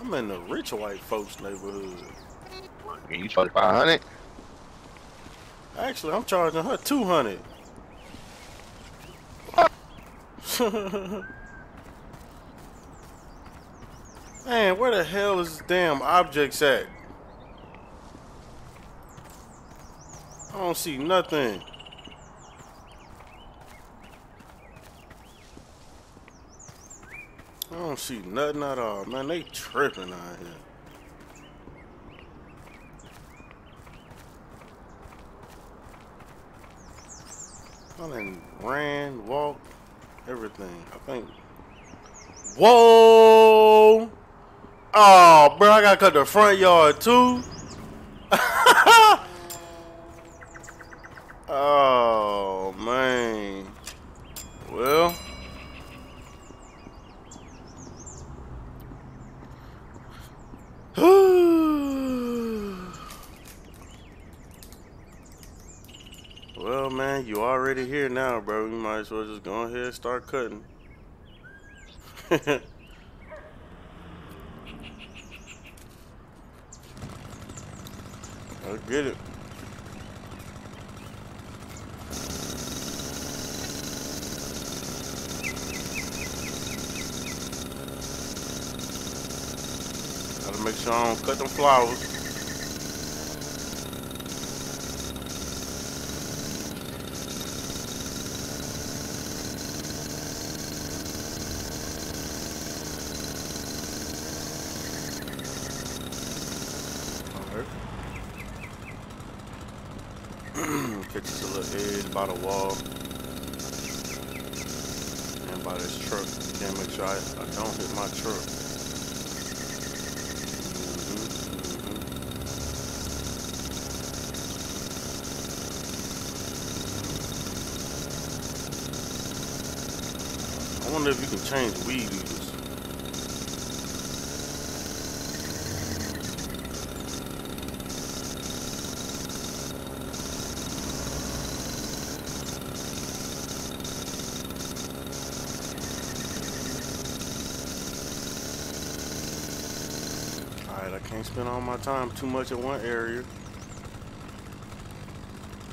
I'm in the rich white folks neighborhood. And you charge five hundred? Actually, I'm charging her 200. Man, where the hell is this damn objects at? I don't see nothing. I don't see nothing at all. Man, they tripping out here. I done ran, walked, everything. I think. Whoa! Oh, bro, I gotta cut the front yard too. oh man. Well. Well, man, you already here now, bro. You might as well just go ahead and start cutting. Let's get it. Gotta make sure I don't cut them flowers. Alright. Catch this a little edge by the wall. And by this truck. Can't make sure I, I don't hit my truck. Mhm, mhm. I wonder if you can change weed eaters. Alright, I can't spend all my time too much in one area.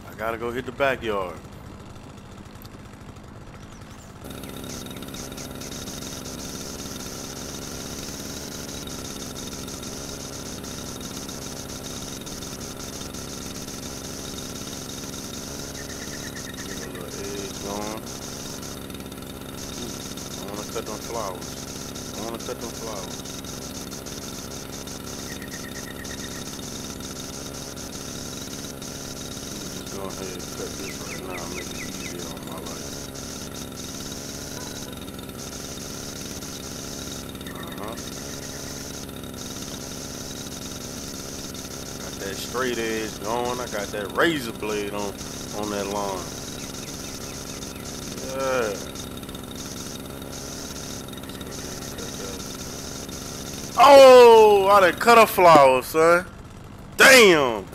I gotta go hit the backyard. Get a little edge going. Ooh, I wanna cut them flowers. I wanna cut them flowers. Just go ahead and cut this right now, make it easier on my life. Uh-huh. Got that straight edge going. I got that razor blade on on that lawn. Yeah. Oh, I done cut a flower, son. Damn.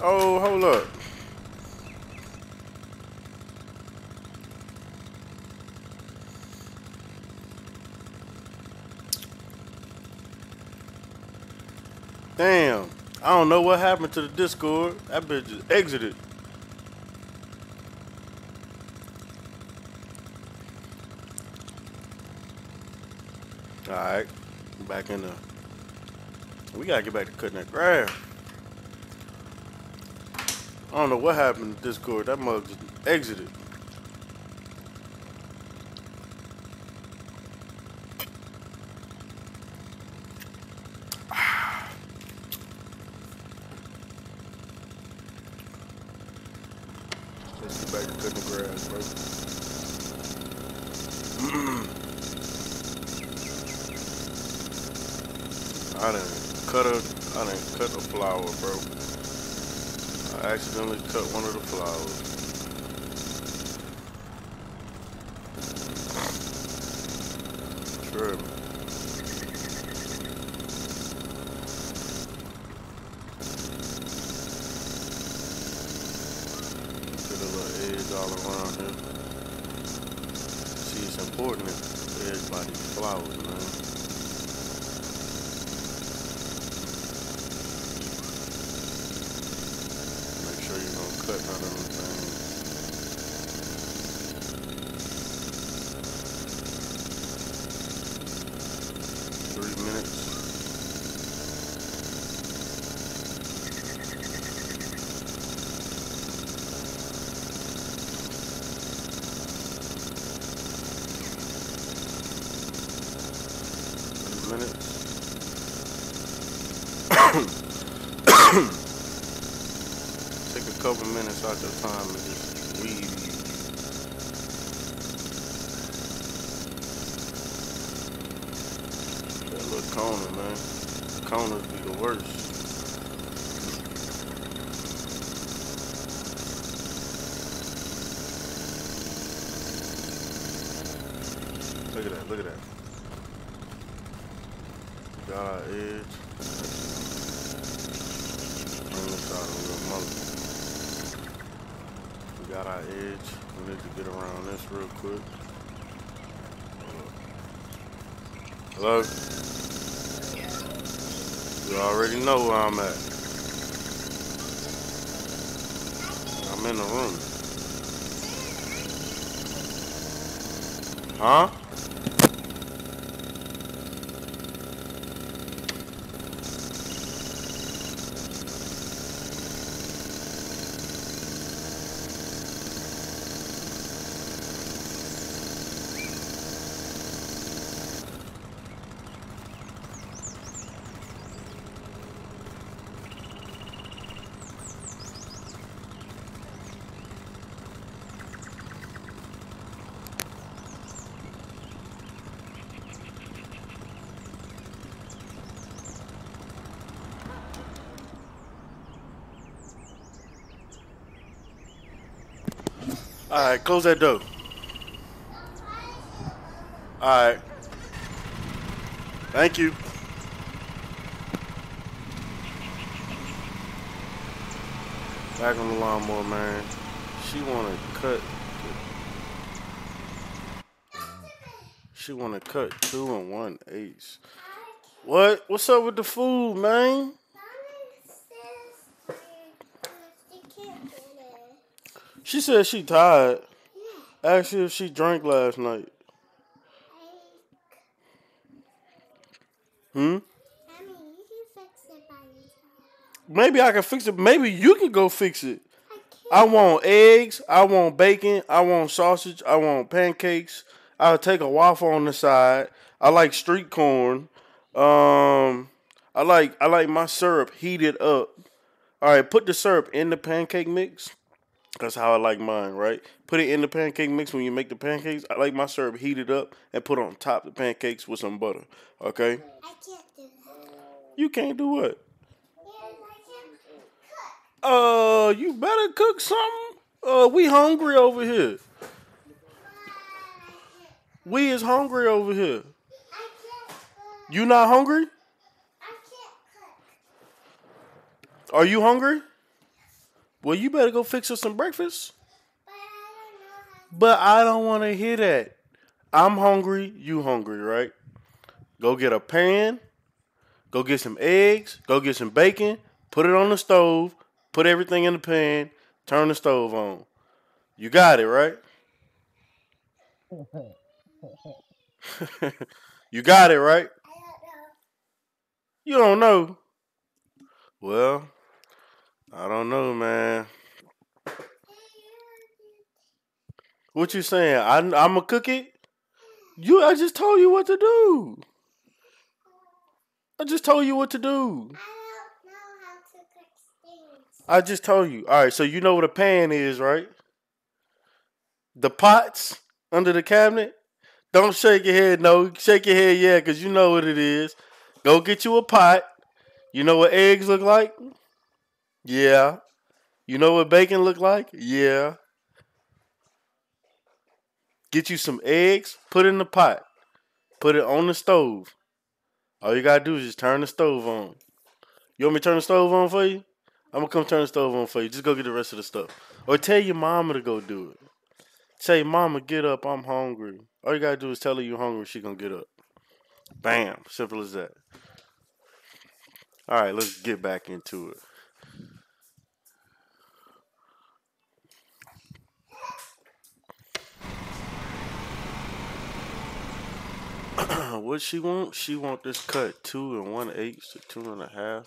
Oh, hold up. Damn. I don't know what happened to the Discord. That bitch just exited. Alright. Back in the. We gotta get back to cutting that grass. I don't know what happened to Discord. That mug just exited. Let's get back to cutting the grass, bro. I done cut a, I done cut a flower. I accidentally cut one of the flowers. Sure. Put a little edge all around here. See, it's important to edge by these flowers, man. Take a couple the time and just weed. That little Kona, man. Konas be the worst. Look at that, look at that. Got our edge. Bring this out a little mother. We got our edge. We need to get around this real quick. Hello? You already know where I'm at. I'm in the room. Huh? Alright, close that door. Alright. Thank you. Back on the lawnmower, man. She wanna cut. She wanna cut two and one ace. What? What's up with the food, man? Said she tired. Ask her if she drank last night. Hmm? Maybe I can fix it. Maybe you can go fix it. I want eggs. I want bacon. I want sausage. I want pancakes. I'll take a waffle on the side. I like street corn. Um, I like I like my syrup heated up. All right, put the syrup in the pancake mix. That's how I like mine, right? Put it in the pancake mix when you make the pancakes. I like my syrup heated up and put on top the pancakes with some butter. Okay? I can't do that. You can't do what? Yes, I can Uh, you better cook something. Uh, we hungry over here. We is hungry over here. I can't cook. You not hungry? I can't cook. Are you hungry? Well, you better go fix us some breakfast. But I don't know how. But I don't want to hear that. I'm hungry. You hungry, right? Go get a pan. Go get some eggs. Go get some bacon. Put it on the stove. Put everything in the pan. Turn the stove on. You got it, right? you got it, right? I don't know. You don't know. Well, I don't know, man. What you saying? I I'm gonna cook it. You, I just told you what to do. I just told you what to do. I don't know how to cook. I just told you. All right, so you know what a pan is, right? The pots under the cabinet. Don't shake your head. No, shake your head. Yeah, because you know what it is. Go get you a pot. You know what eggs look like? Yeah. You know what bacon look like? Yeah. Get you some eggs. Put in the pot. Put it on the stove. All you gotta do is just turn the stove on. You want me to turn the stove on for you? I'm gonna come turn the stove on for you. Just go get the rest of the stuff. Or tell your mama to go do it. Say, mama, get up. I'm hungry. All you gotta do is tell her you're hungry. She gonna get up. Bam. Simple as that. All right, let's get back into it. what she want? She want this cut two and one eighth to two and a half.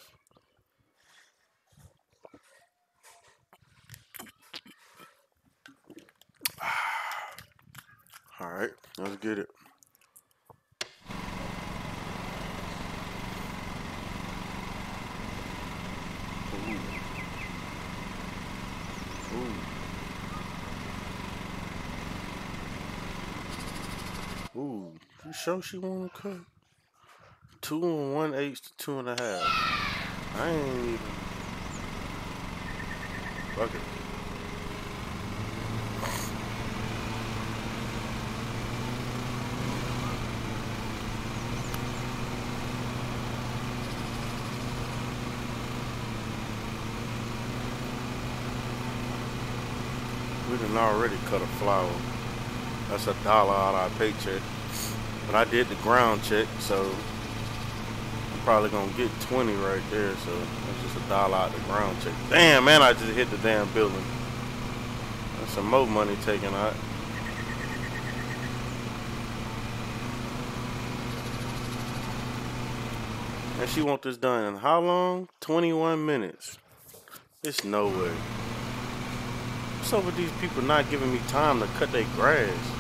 All right, let's get it. Ooh. Ooh. Ooh you sure she wanna cut? Two and one eighths to two and a half. I ain't even. Fuck it. We done already cut a flower. That's a dollar out of our paycheck. But I did the ground check, so I'm probably gonna get 20 right there. So that's just a dollar out the ground check. Damn, man, I just hit the damn building. That's some more money taken out. And she want this done in how long? 21 minutes. It's no way. What's up with these people not giving me time to cut their grass?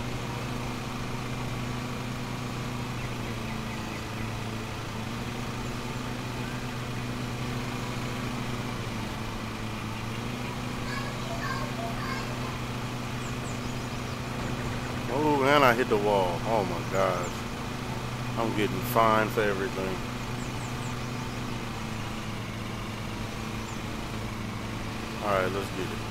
And I hit the wall. Oh my gosh. I'm getting fined for everything. Alright, let's get it.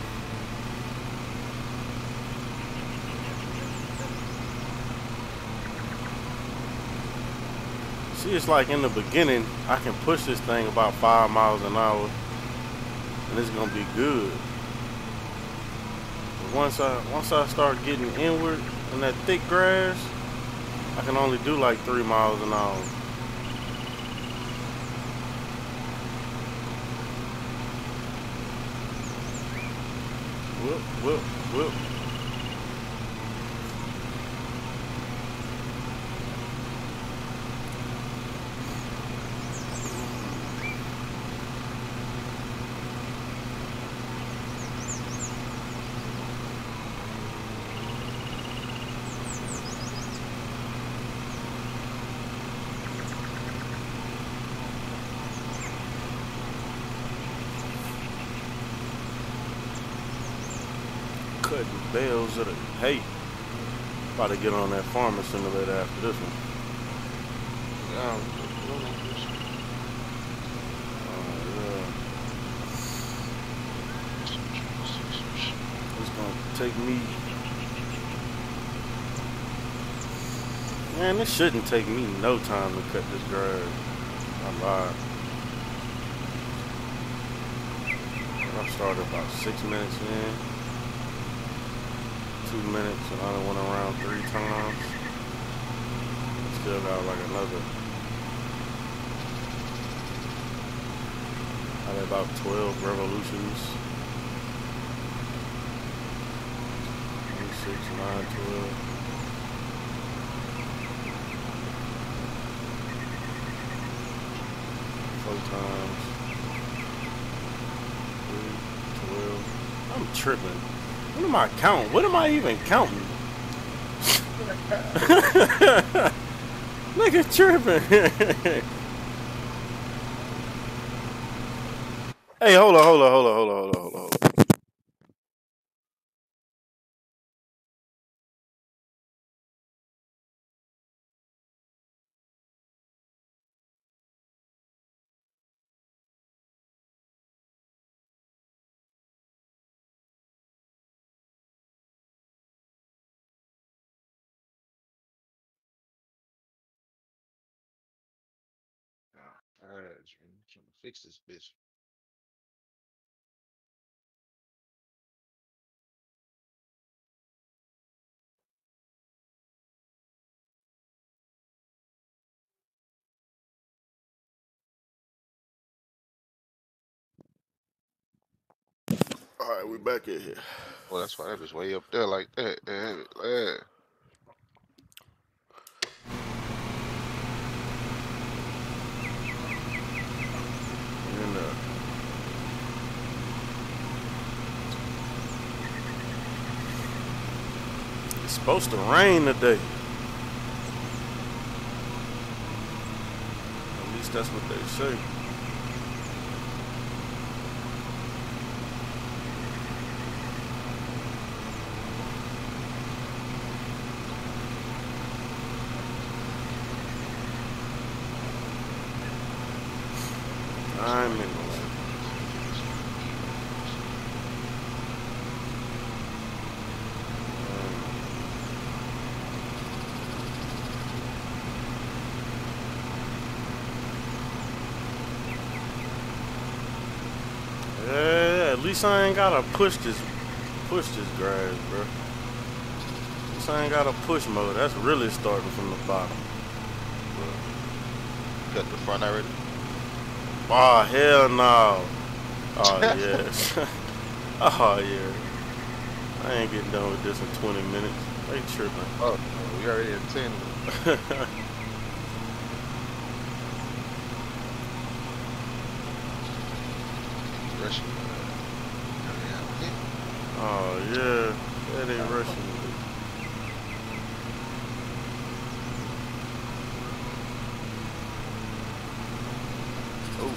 See, it's like in the beginning, I can push this thing about five miles an hour, and it's gonna be good. But once I once I start getting inward in that thick grass, I can only do like three miles an hour. Whoop, whoop, whoop. Cutting bales of the hay. About to get on that farmer simulator after this one. Um, Uh. It's gonna take me. Man, this shouldn't take me no time to cut this grass. I lied. I started about six minutes in. Two minutes, and I went around three times. Still got like another. I had about 12 revolutions. 26, 9, 12. Four times. Three, 12. I'm tripping. Am I counting? What am I even counting? Look Nigga tripping. hey, hold on, hold on, hold on, hold on. Hold on. I'm trying to fix this bitch. All right, we back in here. Well, that's why that was way up there like that. Yeah. And, uh, it's supposed to rain today. At least that's what they say. Nine minutes. Ain't gotta push this, push this grass, bro. This ain't got a push mode. That's really starting from the bottom. Bro. Cut the front already. Oh hell no! Oh yes. oh yeah. I ain't getting done with this in 20 minutes. They tripping. Oh, we already at 10. Rushing. Oh yeah. That ain't rushing. me. Oh.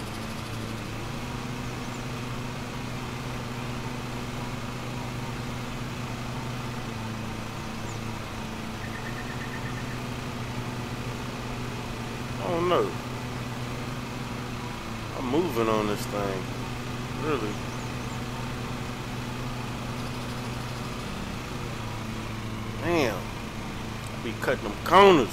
I don't know. I'm moving on this thing. Really. Damn. I be cutting them corners.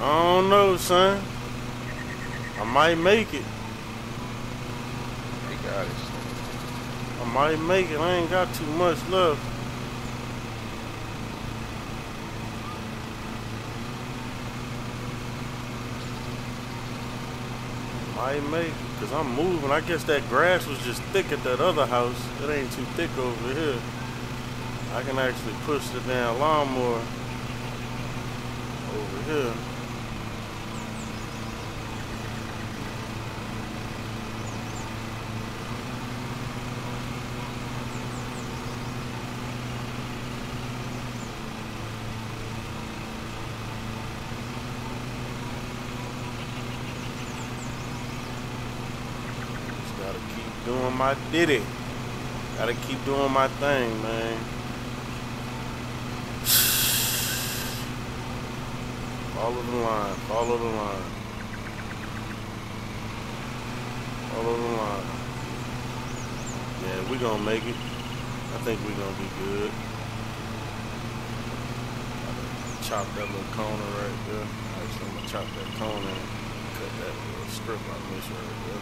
I don't know, son. I might make it. He got it. I might make it. I ain't got too much left. Might make it, cause I'm moving. I guess that grass was just thick at that other house. It ain't too thick over here. I can actually push the damn lawnmower over here. Just gotta keep doing my ditty. Gotta keep doing my thing, man. Follow the line. Follow the line. Follow the line. Yeah, we gonna make it. I think we gonna be good. Chop that little corner right there. Actually, I'm gonna chop that corner and cut that little strip I missed right there.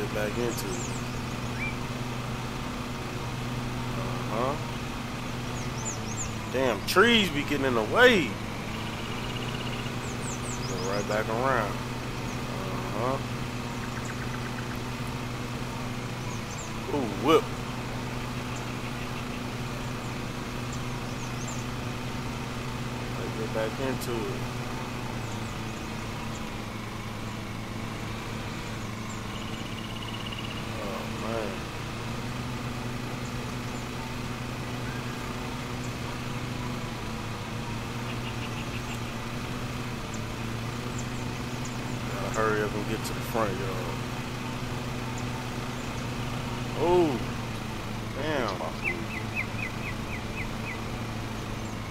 Get back into it. Uh huh. Damn, trees be getting in the way. Go right back around. Uh huh. Ooh, whip. Let's get back into it. Oh man. Gotta hurry up and get to the front yard. Oh, damn.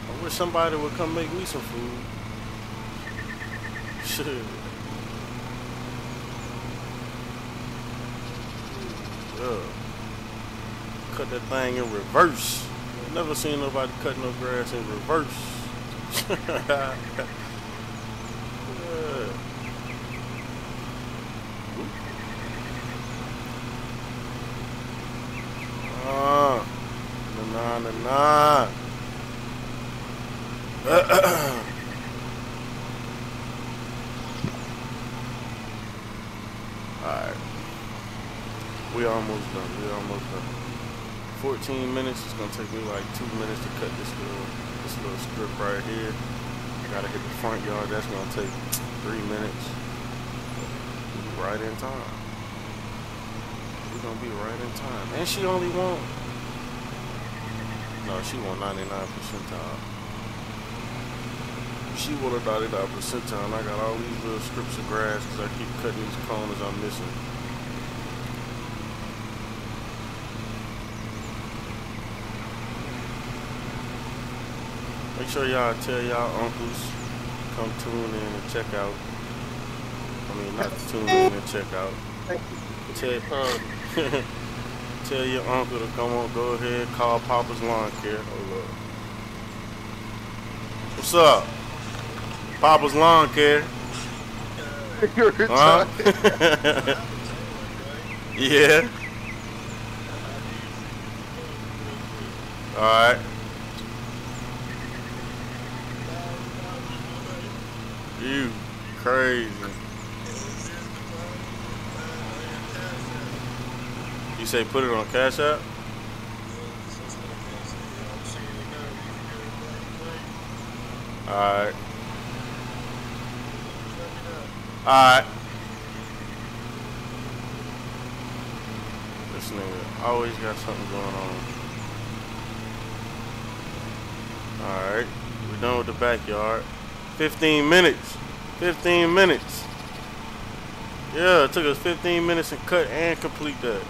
I wish somebody would come make me some food. Shit. Yeah. Cut that thing in reverse. Never seen nobody cutting no grass in reverse. yeah. Ah, nah, nah, nah. Alright. We almost done. We almost done. 14 minutes. It's gonna take me like two minutes to cut this little this little strip right here. I gotta hit the front yard. That's gonna take three minutes. We right in time. We're gonna be right in time. And she only want no, she want 99 percentile. she would have dotted out percent time. I got all these little strips of grass because I keep cutting these corners I'm missing. Make sure y'all tell y'all uncles come tune in and check out. I mean, not tune in and check out. Tell, uh, tell your uncle to come on, go ahead, call Papa's Lawn Care. Hold up. What's up? Papa's Lawn Care. You're Huh? yeah. Alright. You crazy. You say put it on Cash App? Alright. Alright. This nigga always got something going on. Alright. We're done with the backyard. 15 minutes. 15 minutes. Yeah, it took us 15 minutes to cut and complete that.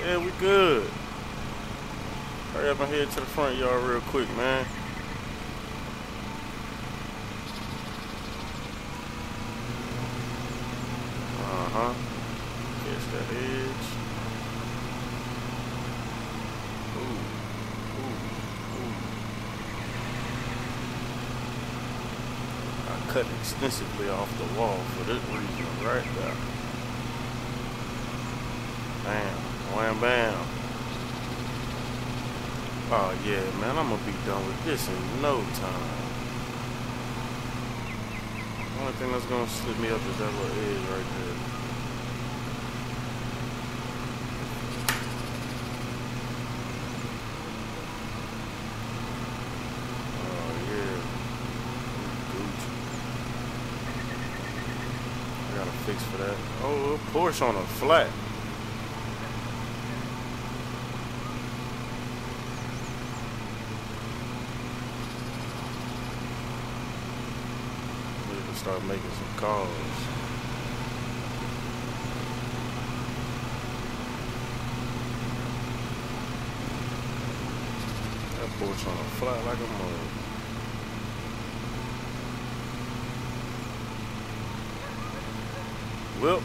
Yeah, we good. Hurry up and head to the front yard real quick, man. Uh-huh. Catch that edge. Ooh. Ooh. Ooh. I cut extensively off the wall for this reason right there. Bam. Wham bam. Oh yeah, man, I'm gonna be done with this in no time. Only thing that's gonna slip me up is that little edge right there. Oh yeah. Gucci. I got a fix for that. Oh, Porsche on a flat. We need to start making some calls. That Porsche on a flat like a mug. Well.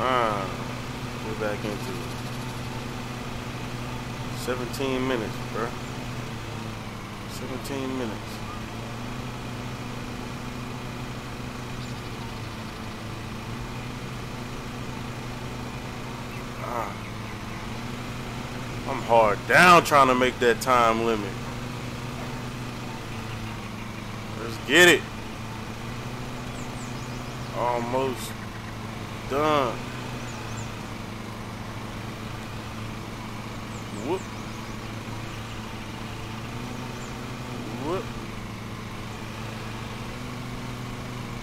Ah, we're back into it. 17 minutes, bruh. 17 minutes. Ah. I'm hard down trying to make that time limit. Let's get it. Almost done. Whoop. Whoop.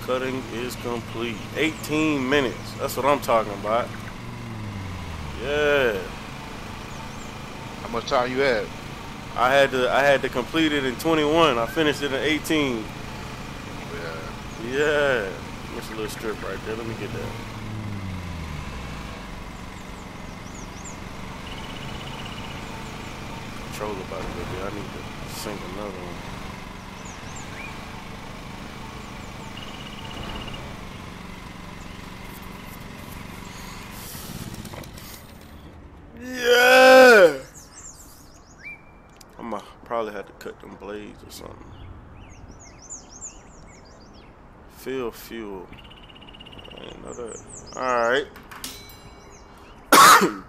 Cutting is complete. 18 minutes. That's what I'm talking about. Yeah. How much time you have? I had to I had to complete it in 21. I finished it in 18. Yeah. Yeah. There's a little strip right there. Let me get that. Controller about go there. I need to sink another one. Yeah. I'm gonna probably have to cut them blades or something. Fill fuel. I didn't know that. Alright.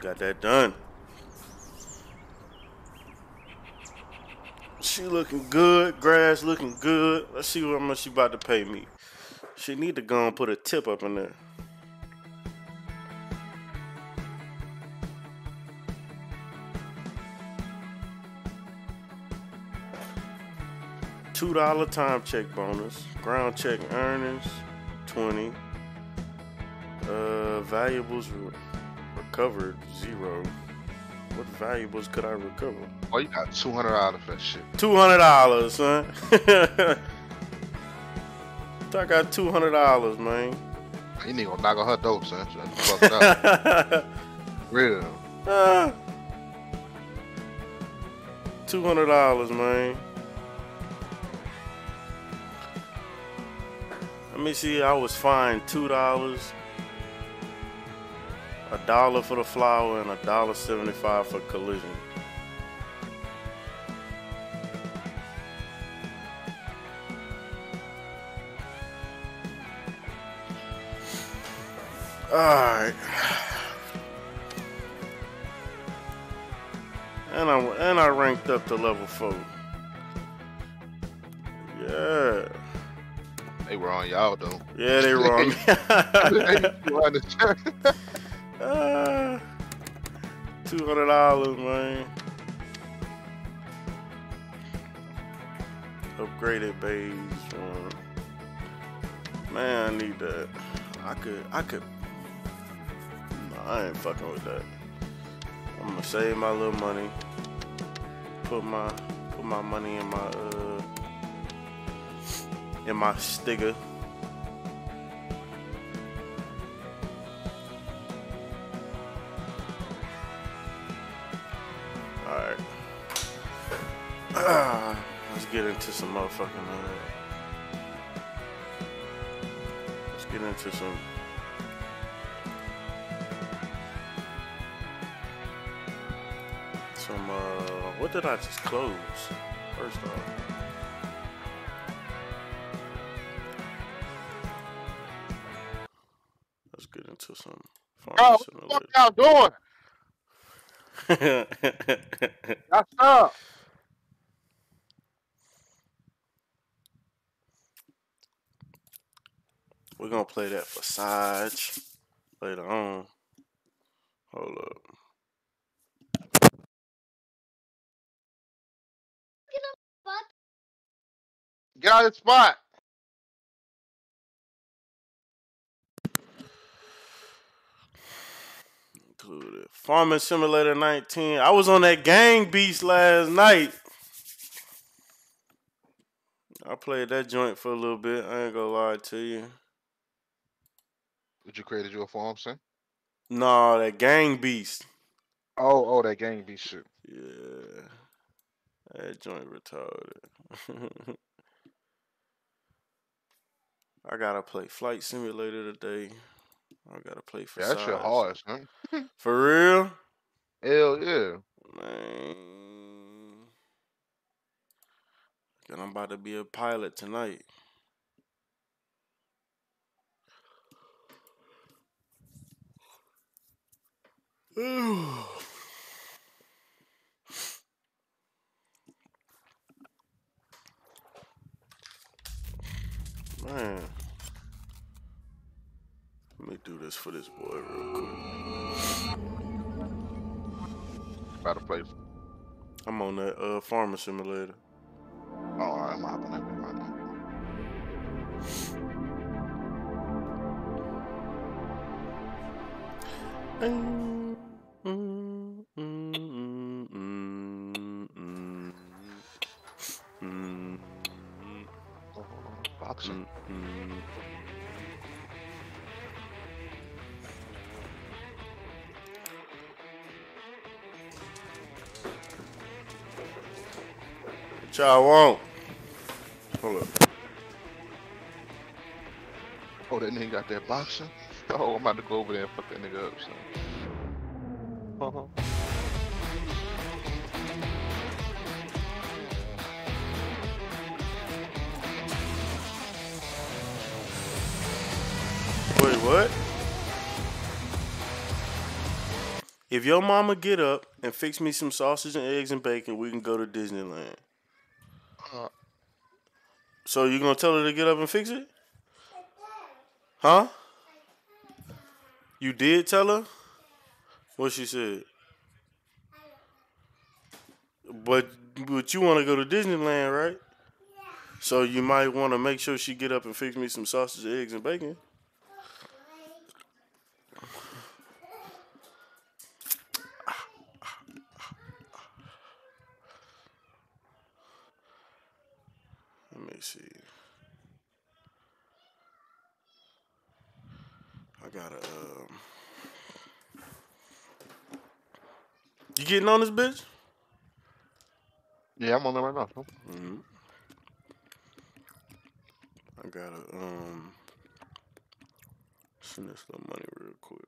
Got that done. She looking good. Grass looking good. Let's see how much she about to pay me. She need to go and put a tip up in there. Two dollar time check bonus, ground check earnings, twenty. Uh, valuables re- recovered zero. what valuables could I recover? Oh, you got two hundred dollars for that shit. Two hundred dollars, huh? I got two hundred dollars, man. You need to knock on her door, son. She done fucked up. Real. Ah. Two hundred dollars, man. Let me see. I was fined two dollars, a dollar for the flower, and a dollar seventy-five for collision. All right. And I and I ranked up to level four. Yeah. They were on y'all though. Yeah, they wrong. You understand? Ah, Two hundred dollars, man. Upgraded beige one. Man, I need that. I could, I could. No, I ain't fucking with that. I'm gonna save my little money. Put my, put my money in my, uh, in my sticker. Alright. Let's get into some motherfucking. Uh, let's get into some. Some, uh. What did I just close? First off. Let's get. Bro, what the fuck y'all doing? Simulator. Y'all stop. We're gonna play that for Saj later on. Hold up. Get out of the spot. Included. Farming Simulator 19. I was on that gang beast last night. I played that joint for a little bit. I ain't gonna lie to you. Would you created you a farm, son? No, that gang beast. Oh, oh, that gang beast shit. Yeah. That joint retarded. I gotta play Flight Simulator today. I gotta play for Yeah, that shit hard, son. For real? Hell yeah. Man. And I'm about to be a pilot tonight. Man. Let me do this for this boy real quick. About to play. I'm on that uh farmer simulator. Oh, I'm hopping bit right now. Mm, mm, mm, boxing. What y'all want? Hold up. Oh, that nigga got that boxing? Oh, I'm about to go over there and fuck that nigga up, son. Uh-huh. Wait, what? If your mama get up and fix me some sausage and eggs and bacon, we can go to Disneyland. So you gonna tell her to get up and fix it? Huh? You did tell her? What she said? But but you want to go to Disneyland, right? So you might want to make sure she get up and fix me some sausage, eggs, and bacon. Me see. I gotta. Um, you getting on this bitch? Yeah, I'm on there right now. hmm I gotta um send this little money real quick.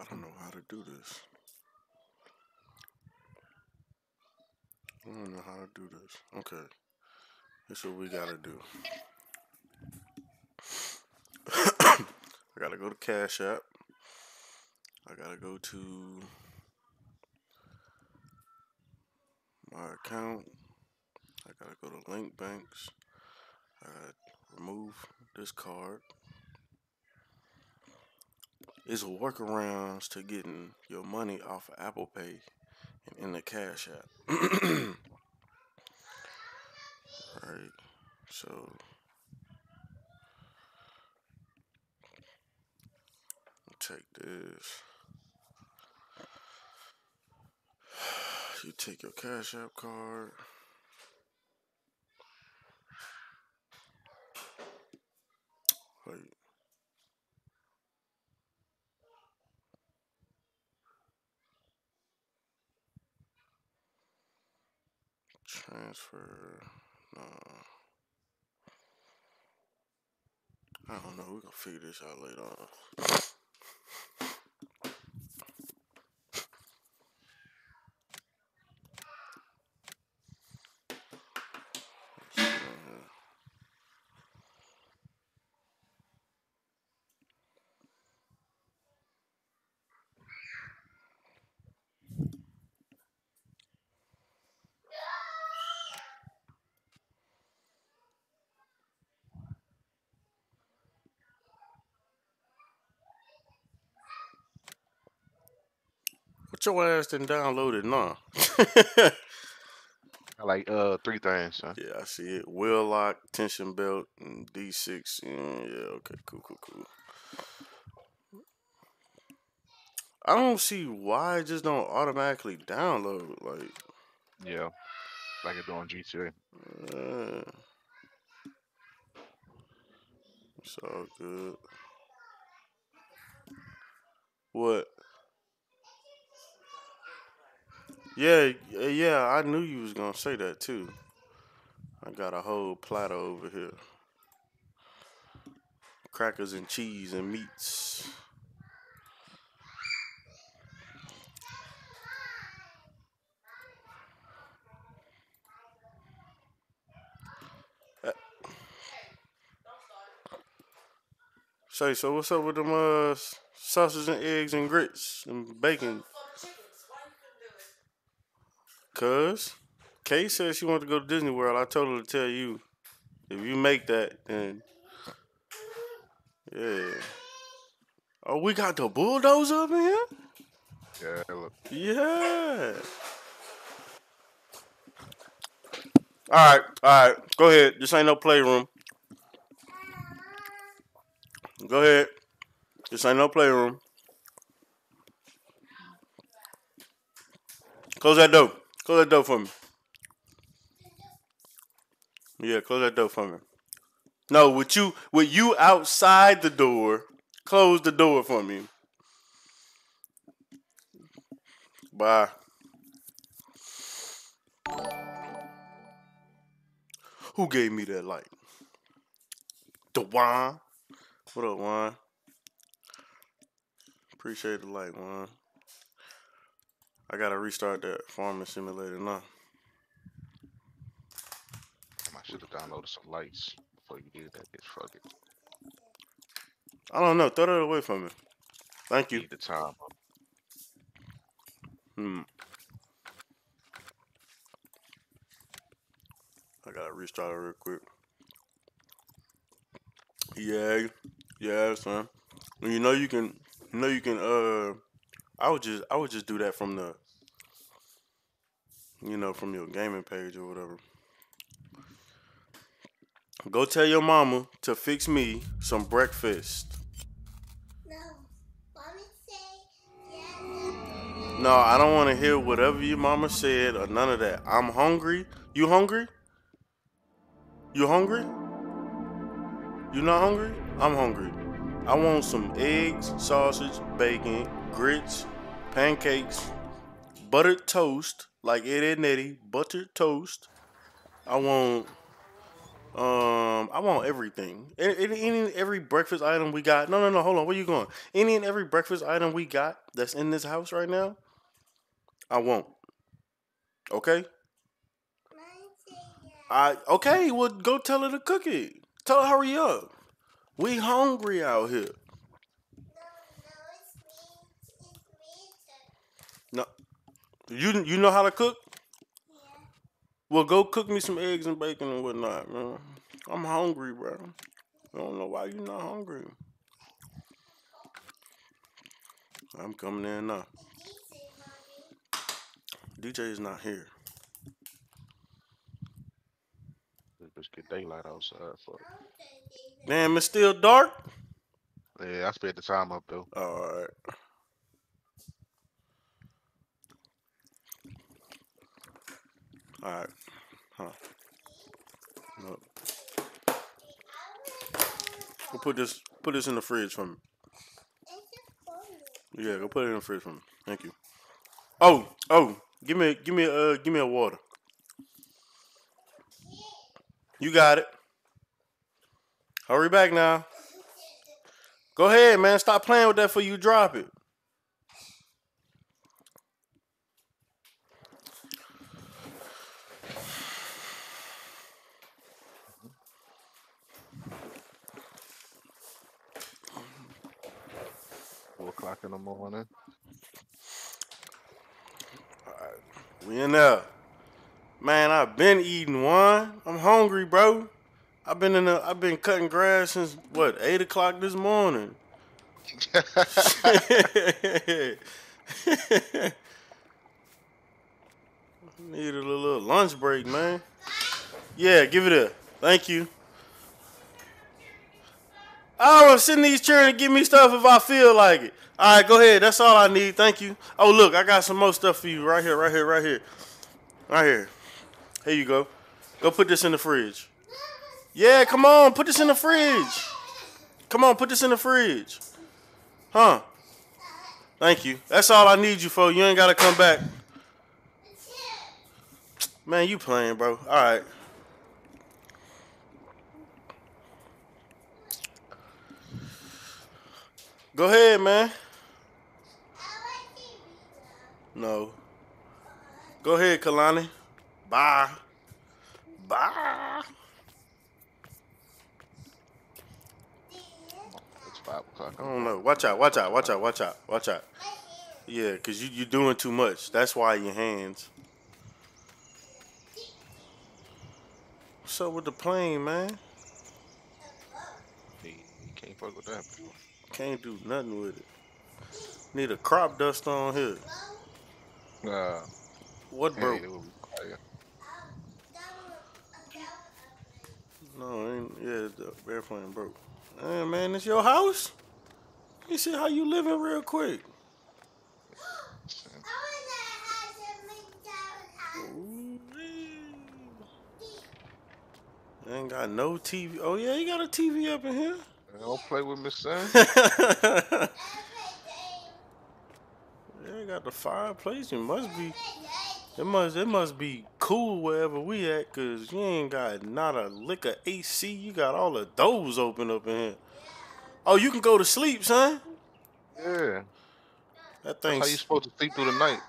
I don't know how to do this. I don't know how to do this. Okay. This is what we gotta do. I gotta go to Cash App. I gotta go to my account. I gotta go to Link Banks. I gotta remove this card. It's workarounds to getting your money off of Apple Pay and in the Cash App. Alright, so take this. You take your Cash App card. Wait. Transfer. I don't know. We're gonna figure this out later on. Your ass didn't download it, nah? I like uh three things, son. yeah, I see it. Wheel lock, tension belt, and D6. Mm, yeah, okay, cool, cool, cool. I don't see why it just don't automatically download. Like, Yeah. Like it do on GTA. uh, it's all good. What? Yeah, yeah, I knew you was gonna say that too. I got a whole platter over here. Crackers and cheese and meats. Uh, Say, so what's up with them uh sausage and eggs and grits and bacon? Cuz Kay said she wanted to go to Disney World. I told her to tell you if you make that, then yeah. Oh, we got the bulldozer up in here. Yeah, look. Yeah. All right, all right. Go ahead. This ain't no playroom. Go ahead. This ain't no playroom. Close that door. Close that door for me. Yeah, close that door for me. No, with you with you outside the door, close the door for me. Bye. Who gave me that light? The DeWan. What up, Juan? Appreciate the light, Juan. I gotta restart that farming simulator now. I should have downloaded some lights before you did that. Bitch, fuck it. I don't know. Throw that away from me. Thank you. Need the time. Hmm. I gotta restart it real quick. Yeah, yeah, son. And You know you can, you know you can. Uh, I would just, I would just do that from the, you know, from your gaming page or whatever. Go tell your mama to fix me some breakfast. No. Mommy said No, I don't want to hear whatever your mama said or none of that. I'm hungry. You hungry? You hungry? You not hungry? I'm hungry. I want some eggs, sausage, bacon, grits, pancakes, buttered toast, like Ed and Eddie, buttered toast. I want, um, I want everything. Any, any, every breakfast item we got. No, no, no. Hold on. Where you going? Any and every breakfast item we got that's in this house right now. I won't. Okay. I okay. Well, go tell her to cook it. Tell her hurry up. We hungry out here. You you know how to cook? Well, go cook me some eggs and bacon and whatnot, man. I'm hungry, bro. I don't know why you're not hungry. I'm coming in now. DJ is not here. Let's get daylight outside. Fuck. Damn, it's still dark. Yeah, I spent the time up though. All right. All right. Huh. No. Go put this put this in the fridge for me. Yeah, go put it in the fridge for me. Thank you. Oh, oh, give me give me uh give me a water. You got it. Hurry back now. Go ahead, man. Stop playing with that for you drop it. O'clock in the morning. We in there. Man, I've been eating one. I'm hungry, bro. I've been in the I've been cutting grass since what, eight o'clock this morning. Need a little lunch break, man. Yeah, give it up. Thank you. I don't sit in these chairs and give me stuff if I feel like it. All right, go ahead. That's all I need. Thank you. Oh, look, I got some more stuff for you right here, right here, right here. Right here. Here you go. Go put this in the fridge. Yeah, come on, put this in the fridge. Come on, put this in the fridge. Huh? Thank you. That's all I need you for. You ain't gotta come back. Man, you playing, bro. All right. Go ahead, man. No. Go ahead, Kalani. Bye. Bye. It's five o'clock. I don't know. Watch out, watch out, watch out, watch out, watch out. Yeah, because you, you're doing too much. That's why your hands. What's up with the plane, man? Hey, you can't fuck with that. bro. Can't do nothing with it. Need a crop dust on here. Nah, What broke? it will be quiet. No, ain't, yeah, the airplane broke. Hey, man, it's your house? You see how you living real quick. Ain't got no TV. Oh, yeah, you got a TV up in here. Don't play with me, son. you got the fireplace. It must be. It must. It must be cool wherever we at, cause you ain't got not a lick of AC. You got all the doors open up in here. Oh, you can go to sleep, son. Yeah, That thing. how you supposed to sleep through the night.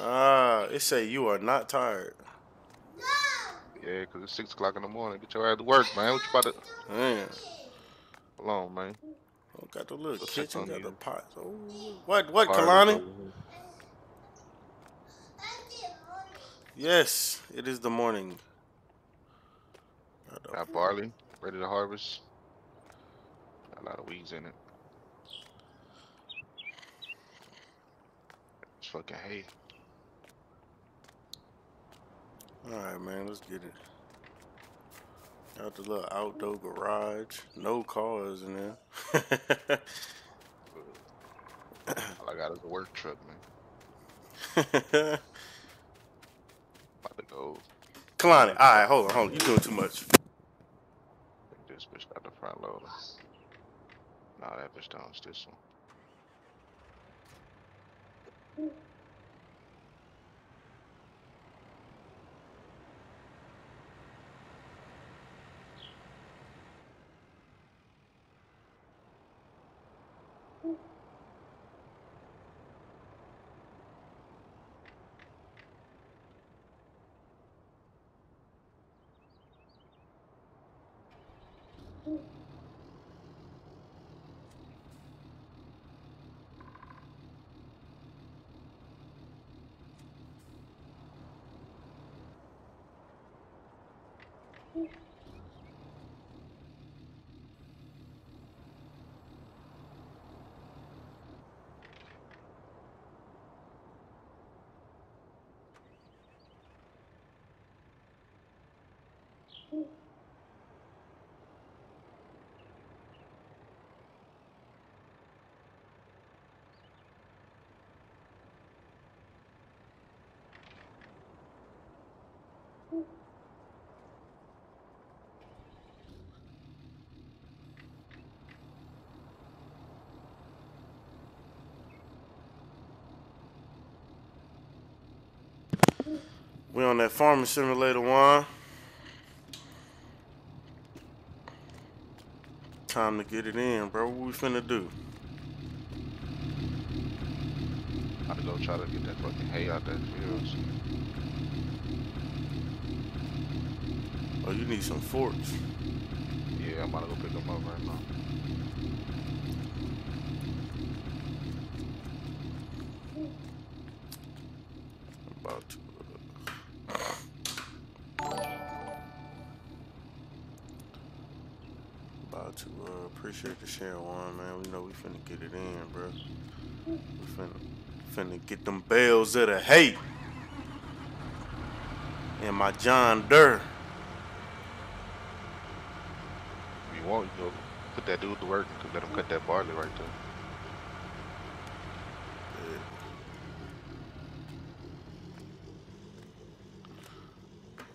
Ah, it say you are not tired. Yeah, cause it's six o'clock in the morning. Get your ass to work, man. What you about to? Man, Hold on, man. oh, got the little check kitchen, got you. the pots. Oh, what? What, Kalani? over here. Yes, it is the morning. Got barley ready to harvest. Got a lot of weeds in it. It's fucking hay. All right, man, let's get it. Got the little outdoor garage. No cars in there. All I got is a work truck, man. Go. Kalani, all right, hold on, hold on. You're doing too much. This bitch got the front loader. Nah, that bitch don't. It's this one. We on that farming simulator one. Time to get it in, bro. What we finna do? About to go try to get that fucking hay out that field. Oh, you need some forks. Yeah, I'm about to go pick them up right now. About to uh, appreciate the share one, man. We know we finna get it in, bro. We finna finna get them bales of the hate. And my John Deere. If you want, you go put that dude to work and let him cut that barley right there.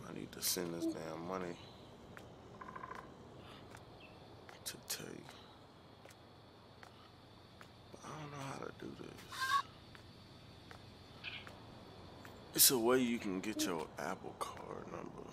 I need to send this damn money to Tay. But I don't know how to do this. It's a way you can get your Apple card number.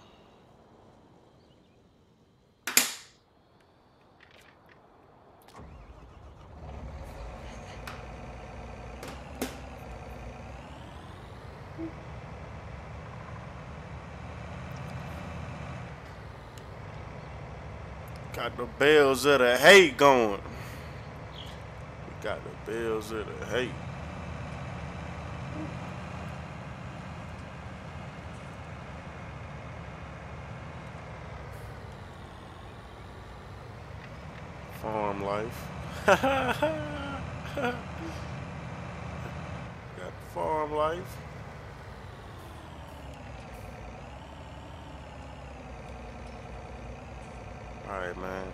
Got the bells of the hate going. We got the bells of the hate. Farm life. got farm life. Alright, man.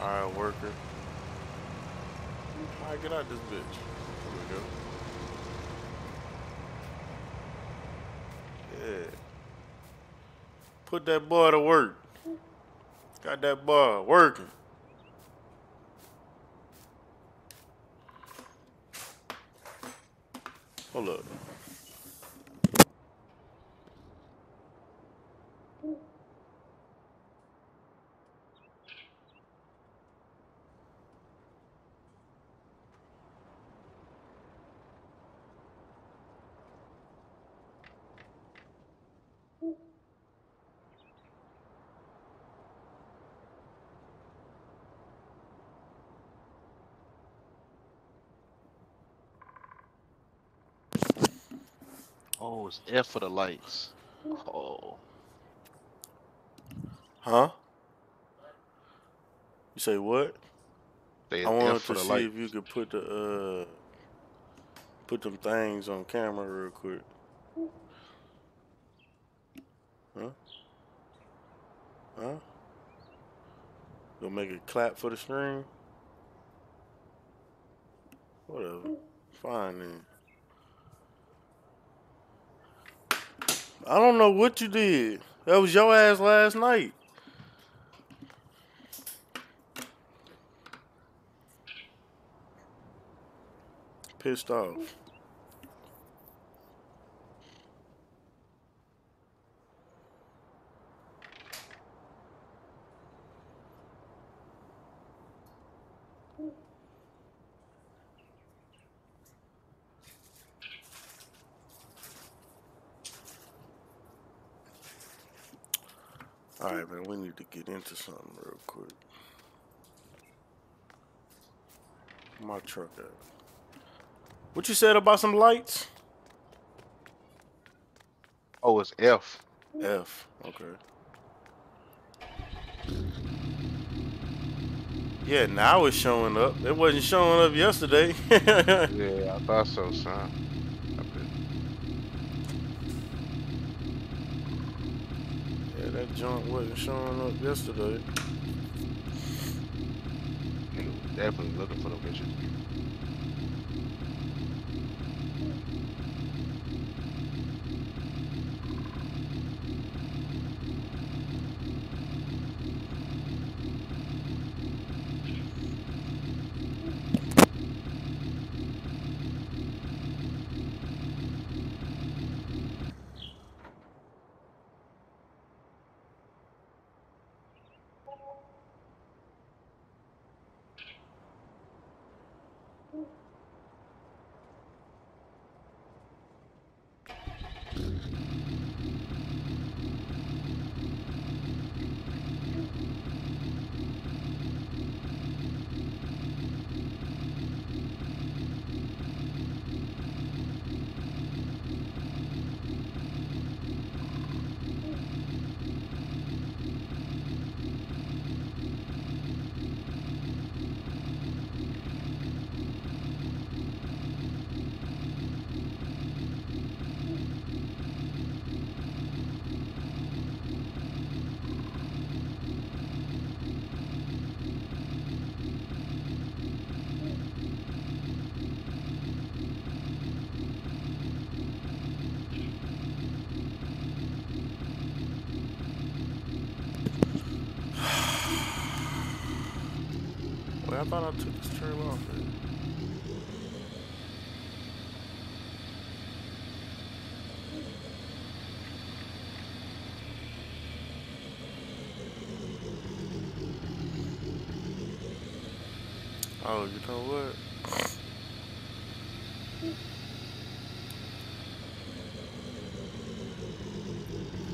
Alright, worker. Alright, get out this bitch. There we go. Yeah. Put that boy to work. Got that boy working. Hold up. It's F for the lights. Oh, Huh? You say what? they I wanted to the see lights. if you could put the uh put them things on camera real quick. Huh? Huh? You'll make a clap for the screen? Whatever. Fine then. I don't know what you did. That was your ass last night. Pissed off. All right, man. We need to get into something real quick. My truck at? What you said about some lights? Oh, it's F. F. Okay. Yeah, now it's showing up. It wasn't showing up yesterday. Yeah, I thought so, son. I bet. yeah, that junk wasn't showing up yesterday. Nigga was definitely looking for them bitches. Wait, I thought I took this trail off. There. Oh, you know what?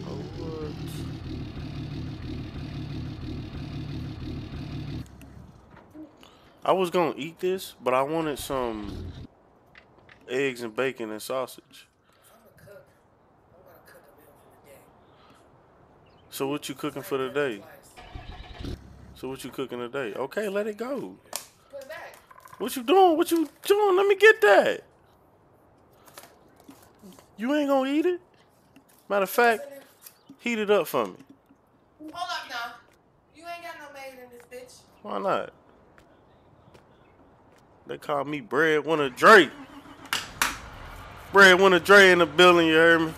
Oh, what? I was gonna eat this, but I wanted some eggs and bacon and sausage. I'm gonna cook. I'm gonna cook a meal for the day. So what you cooking for today? So what you cooking today? Okay, let it go. Put it back. What you doing? What you doing? Let me get that. You ain't gonna eat it? Matter of fact, heat it up for me. Hold up now. You ain't got no maid in this bitch. Why not? They call me Breadwinner Drake. Breadwinner Dre Dre in the building, you heard me?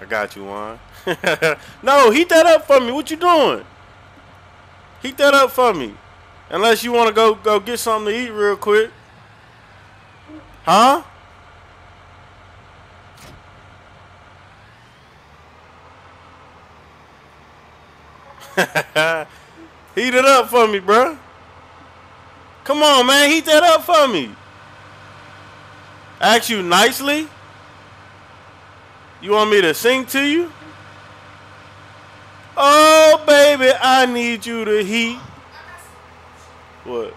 I got you, Juan. no, heat that up for me. What you doing? Heat that up for me. Unless you want to go go get something to eat real quick. Huh? Heat it up for me, bruh. Come on, man. Heat that up for me. Ask you nicely. You want me to sing to you? Oh, baby, I need you to heat. What?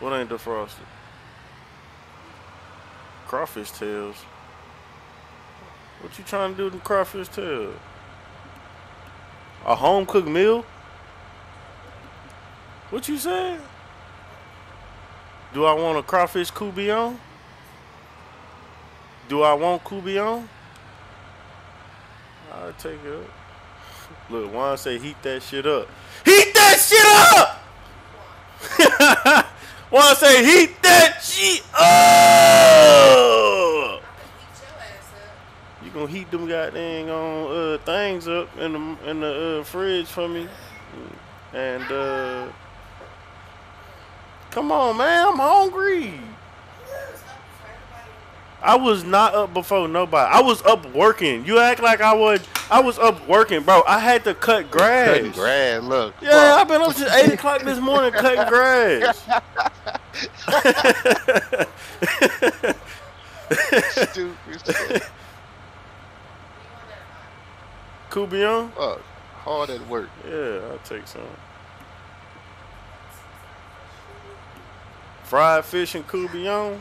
What ain't defrosted? Crawfish tails. What you trying to do with them crawfish tails? A home cooked meal? What you said? Do I want a crawfish coubillon? Do I want coubillon? I'll take it. Look, Juan say heat that shit up. Heat that shit up! Juan say heat that shit up! Gonna heat them goddamn on uh, things up in the in the uh, fridge for me, and uh, come on, man, I'm hungry. You was up for everybody. I was not up before nobody. I was up working. You act like I was. I was up working, bro. I had to cut grass. Cutting grass, look. Yeah, I've been up since eight o'clock this morning cutting grass. Stupid shit. Coubion? Fuck. Hard at work. Yeah, I'll take some. Fried fish and coubion?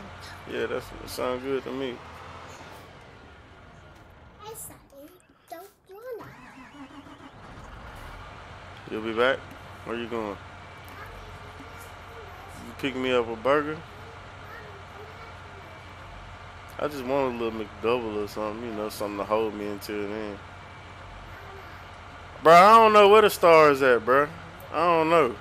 Yeah, that's that sounds good to me. You'll be back? Where you going? You pick me up a burger? I just want a little McDouble or something, you know, something to hold me until then. Bro, I don't know where the star is at, bro. I don't know.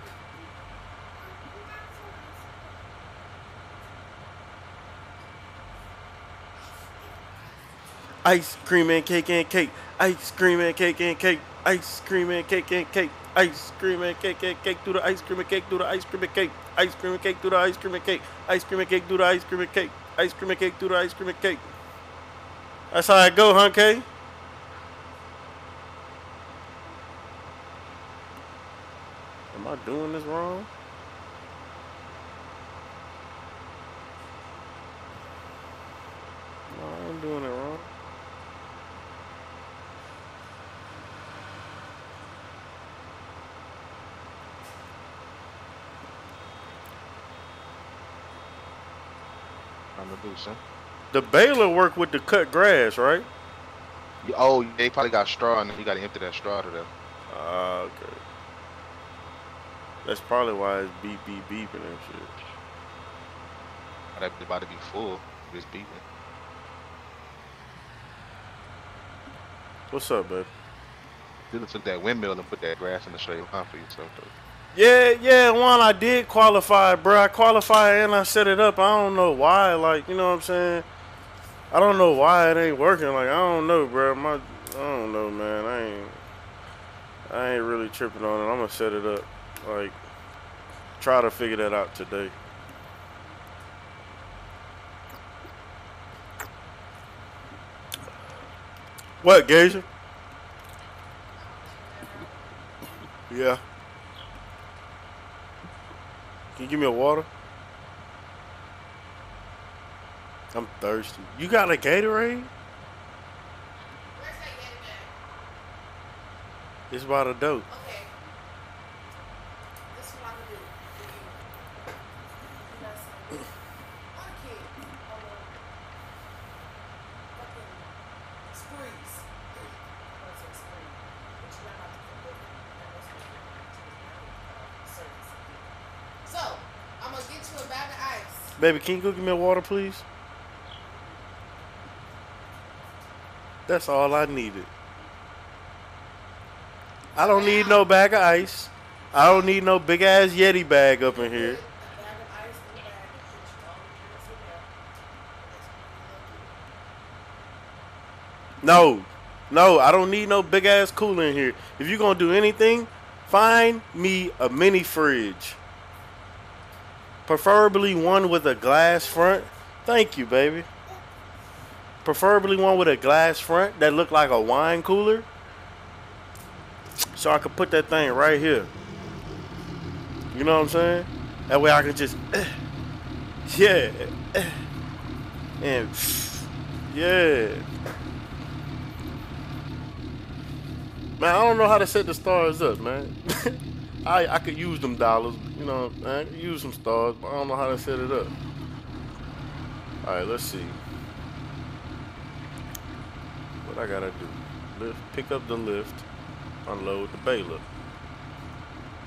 Ice cream and cake and cake. Ice cream and cake and cake. Ice cream and cake and cake. Ice cream and cake and cake through the ice cream and cake through the ice cream and cake. Ice cream and cake through the ice cream and cake. Ice cream and cake through the ice cream and cake. Ice cream and cake through the ice cream and cake. That's how I go, huh, Kay? Am I doing this wrong? No, I ain't doing it wrong. I'm some. The baler work with the cut grass, right? Oh, they probably got straw and you gotta empty that straw to them. Ah, okay. That's probably why it's beep beep beeping and shit. That about to be full. It's beeping. What's up, babe? You took that windmill and put that grass in the straight line for yourself. Though. Yeah, yeah, one I did qualify, bro. I qualified and I set it up. I don't know why, like, you know what I'm saying? I don't know why it ain't working. Like, I don't know, bro. My, I don't know, man. I ain't, I ain't really tripping on it. I'm gonna set it up. Like, try to figure that out today. What, Geisha? Yeah. Can you give me a water? I'm thirsty. You got a Gatorade? It's by the dope. Okay. This is what I'm gonna do for you. You know something? Our kids on the fucking sprees. What is it, spree? But you're not about to fuck with it. That was what you're service. So, I'm gonna get you a bag of ice. Baby, can you go give me a water, please? That's all I needed. I don't need no bag of ice. I don't need no big ass Yeti bag up in here. No, no, I don't need no big ass cooler in here. If you're gonna do anything, find me a mini fridge. Preferably one with a glass front. Thank you, baby. Preferably one with a glass front that looked like a wine cooler. So I could put that thing right here. You know what I'm saying? That way I can just, yeah, and yeah. Man, I don't know how to set the stars up, man. I I could use them dollars, you know, I could use some stars, but I don't know how to set it up. All right, let's see. What I gotta do? Lift, pick up the lift, unload the baler.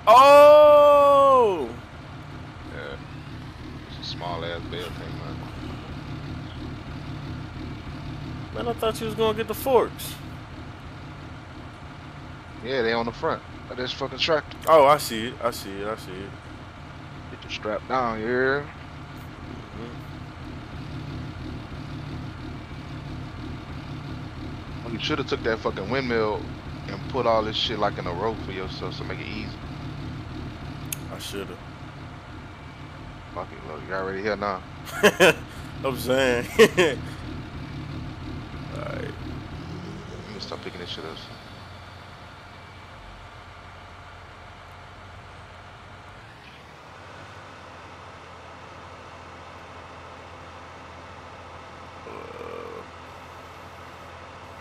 Oh! Yeah. It's a small ass bell thing, man. Man, I thought you was gonna get the forks. Yeah, they on the front this fucking. Oh, I see it. I see it. I see it. Get the strap down here. You mm-hmm. should have took that fucking windmill and put all this shit like in a row for yourself to make it easy. I should have. Fuck it, look, you already here now. I'm saying. Alright. Let me stop picking this shit up.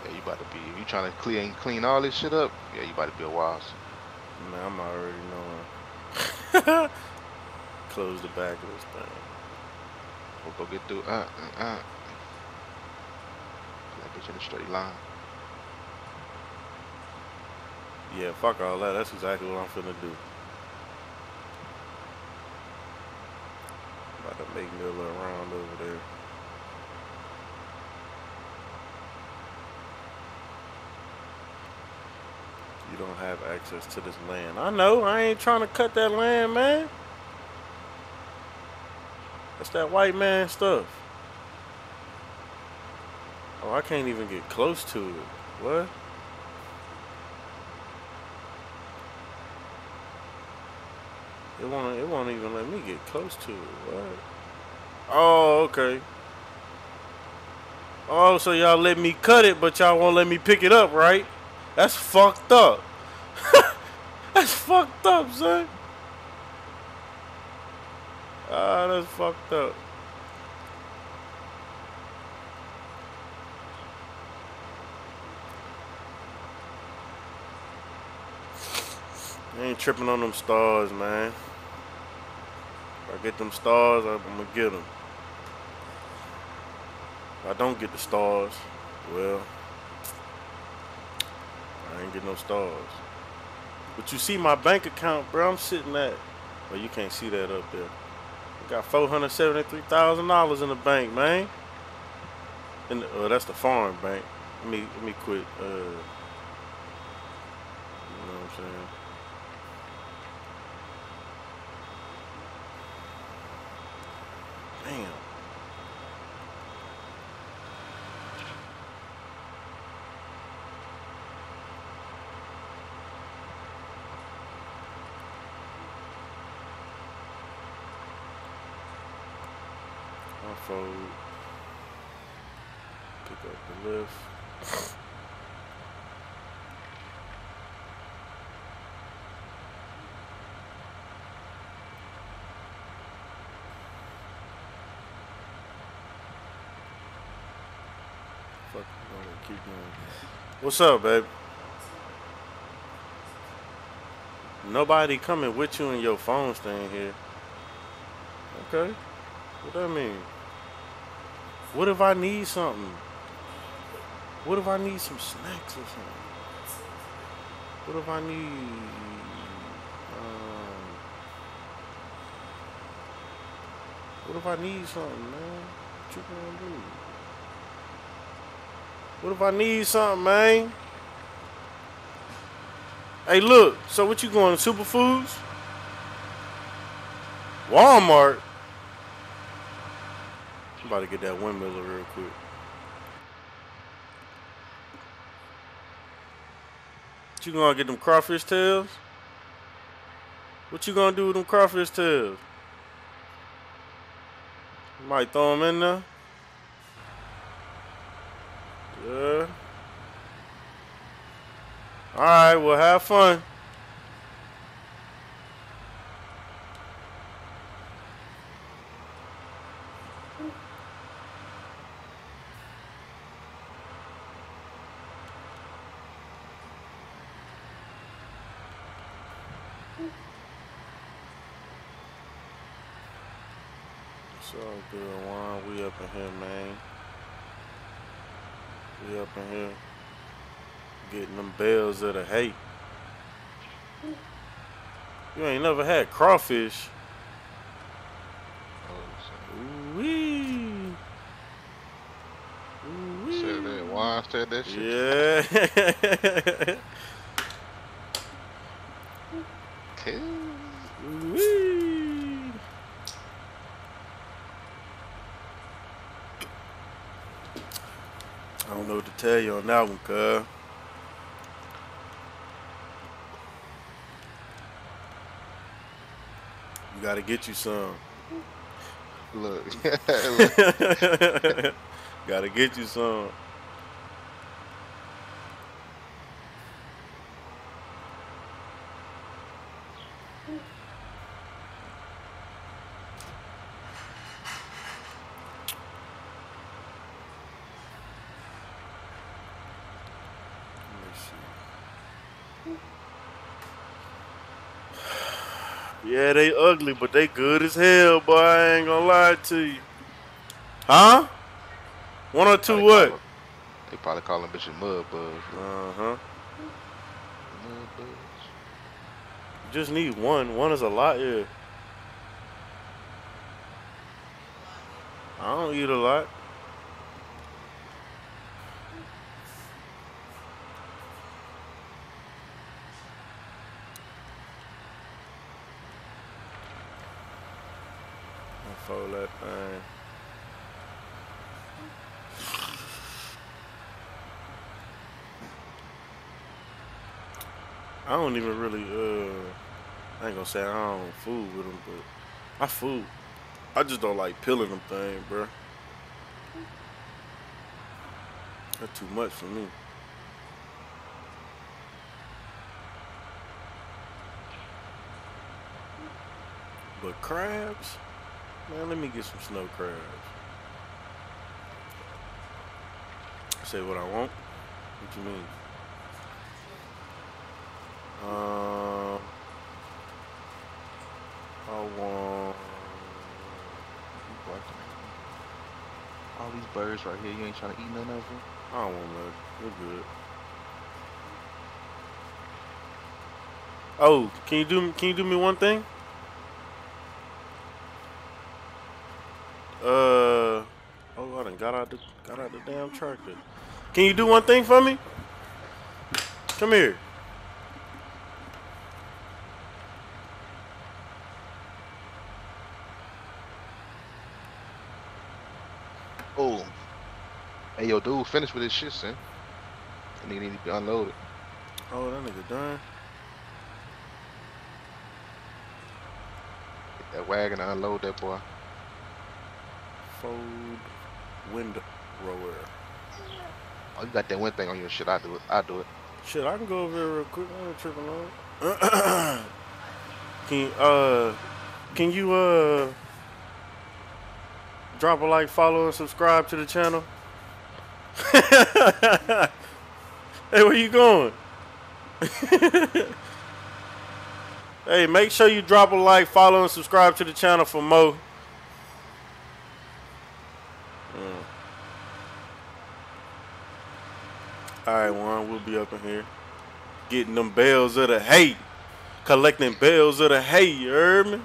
Yeah, you about to be. If you trying to clean clean all this shit up, yeah, you about to be a while. Man, I'm already knowing. Close the back of this thing. We'll go get through. Uh, uh, uh. That bitch in a straight line. Yeah, fuck all that. That's exactly what I'm finna do. About to make me a little round over there. You don't have access to this land. I know. I ain't trying to cut that land, man. That's that white man stuff. Oh, I can't even get close to it. What? It won't. It won't even let me get close to it. What? Oh, okay. Oh, so y'all let me cut it, but y'all won't let me pick it up, right? That's fucked up. that's fucked up, son. Ah, that's fucked up. I ain't tripping on them stars, man. If I get them stars, I'm gonna get them. If I don't get the stars, well, Get no stars. But you see my bank account, bro. I'm sitting at. Well, you can't see that up there. I got four hundred seventy-three thousand dollars in the bank, man. And uh, that's the foreign bank. Let me let me quit. Uh, you know what I'm saying? Damn. Unfold. Pick up the lift. Fuck, keep going. What's up, babe? Nobody coming with you and your phone staying here. Okay. What that mean? What if I need something? What if I need some snacks or something? What if I need um What if I need something, man? What you gonna do? What if I need something, man? Hey, look. So what you going to Superfoods? Walmart. About to get that windmiller real quick. What you gonna get them crawfish tails? What you gonna do with them crawfish tails? Might throw them in there. Yeah. All right. Well, have fun. It's all good, Juan. We up in here, man. We up in here bales of the hate. You ain't never had crawfish. Oh, Ooh-wee. so- Said that. Juan said that shit. Yeah. Wee. I don't know what to tell you on that one, cuz. Gotta get you some. Look. gotta get you some. Let me see. Yeah, they ugly, but they good as hell, boy. I ain't gonna lie to you. Huh? One or two They what? call 'em- They probably call them bitches mud bugs. Uh huh. Mud bugs. Just need one. One is a lot, yeah. I don't eat a lot. I'll fold that thing. I don't even really, uh, I ain't gonna say I don't fool with them, but I fool. I just don't like peeling them thing, bruh. That's too much for me. But crabs, man, let me get some snow crabs. Say what I want. What you mean? Um, I want. You. All these birds right here, you ain't trying to eat none of them? I don't want none. We're good. Oh, can you do can you do me one thing? Uh, oh, I done got out the got out the damn tractor. Can you do one thing for me? Come here. Oh. Hey, yo, dude, finish with this shit, son. And he need to be unloaded. Oh, that nigga done. Get that wagon and unload that boy. Fold wind rower. Oh, you got that one thing on your shit. I do it. I do it. Shit, I can go over there real quick. I ain't tripping on can you, uh, can you uh drop a like, follow, and subscribe to the channel? Hey, where you going? hey, make sure you drop a like, follow, and subscribe to the channel for more. Mm. All right, Juan, we'll be up in here getting them bales of the hay, collecting bales of the hay. You heard me?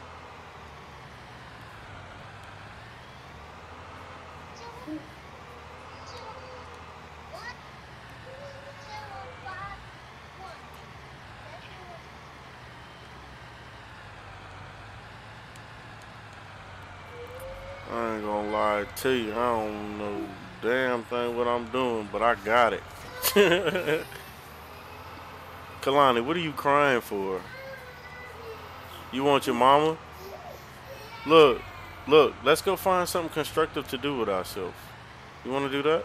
I ain't gonna you. I don't know damn thing what I'm doing, but I got it. Kalani, what are you crying for? You want your mama? Look, look, let's go find something constructive to do with ourselves. You want to do that?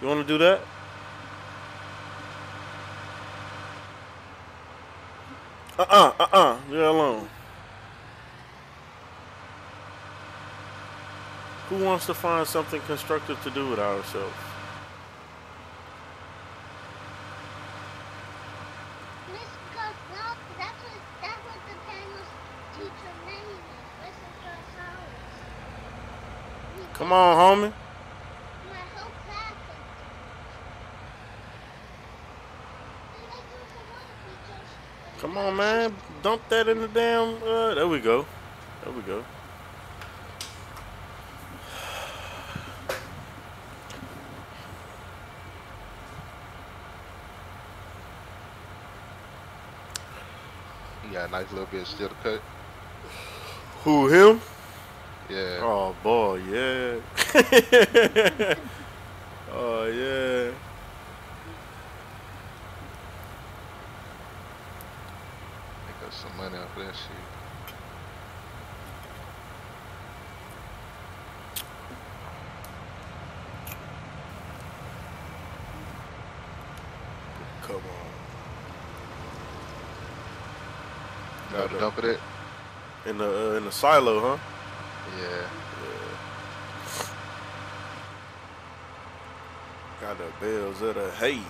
You want to do that? Uh-uh, uh-uh. Leave alone. Who wants to find something constructive to do with ourselves? Miss Cook, no, that's what, that's what the famous teacher name is. Listen to us always. We Come on, homie. My whole class is. We like to some other teachers. Come on, man. Dump that in the damn. Uh, there we go. There we go. Nice little bit still to cut. Who him? Yeah. Oh boy, yeah. oh yeah. Make us some money off of that shit. Come on. You know the dump that? In the uh, in the silo, huh? Yeah. Got the bells of the hay.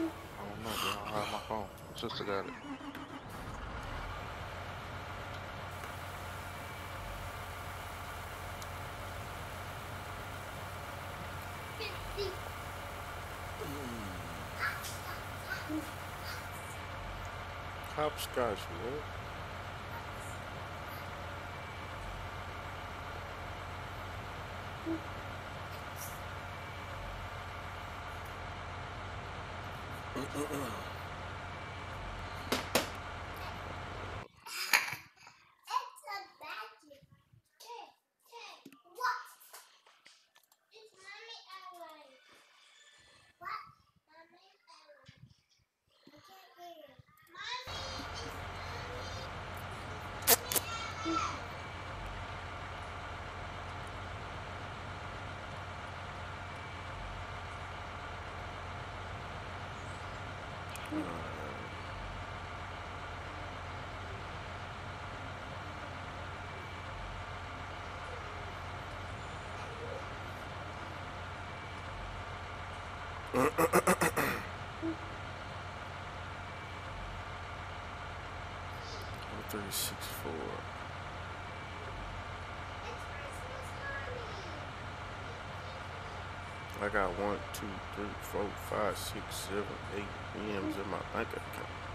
I don't know, bro. I have my phone. My sister hmm. got it. Hopscotch, what? It's a magic. Hey, hey, what? It's mommy airline. What? Mommy airline. I can't hear you. Mommy, it's mommy. Mommy airline. Three six four. It's Christmas, mommy. I got one, two, three, four, five, six, seven, eight M's in my bank account.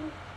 Ooh.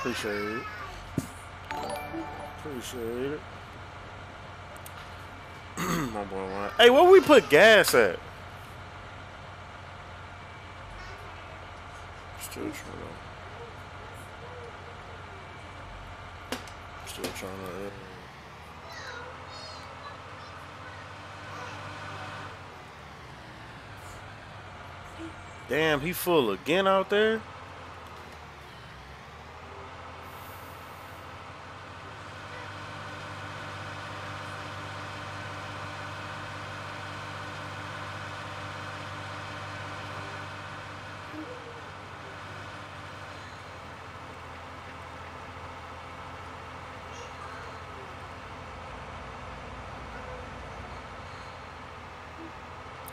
Appreciate it. Appreciate it. My boy. Hey, where we put gas at? Still trying to. Still trying to. Uh, Damn, he full again out there.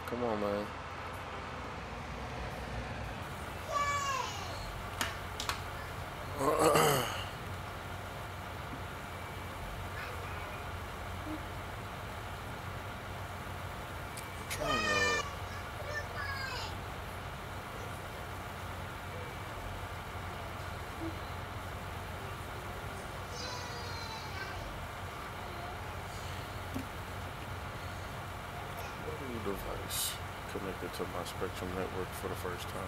Come on, man. Trying to. New device connected to my Spectrum network for the first time.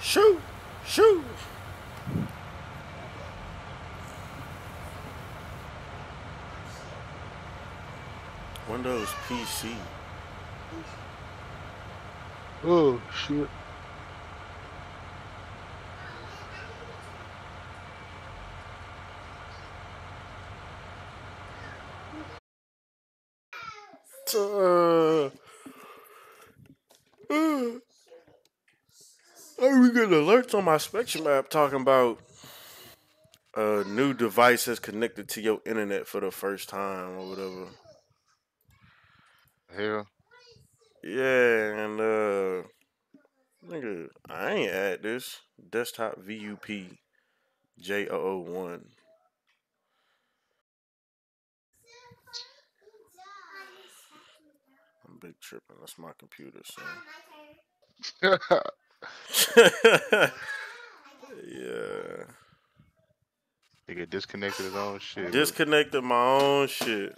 Shoot! Shoot! Windows PC. Oh shit. Get alerts on my Spectrum app talking about a new device that's connected to your internet for the first time or whatever. Hell. Yeah, and uh, nigga, I ain't at this desktop VUP J001. I'm big tripping. That's my computer, so. yeah. Nigga disconnected his own shit. Disconnected my own shit.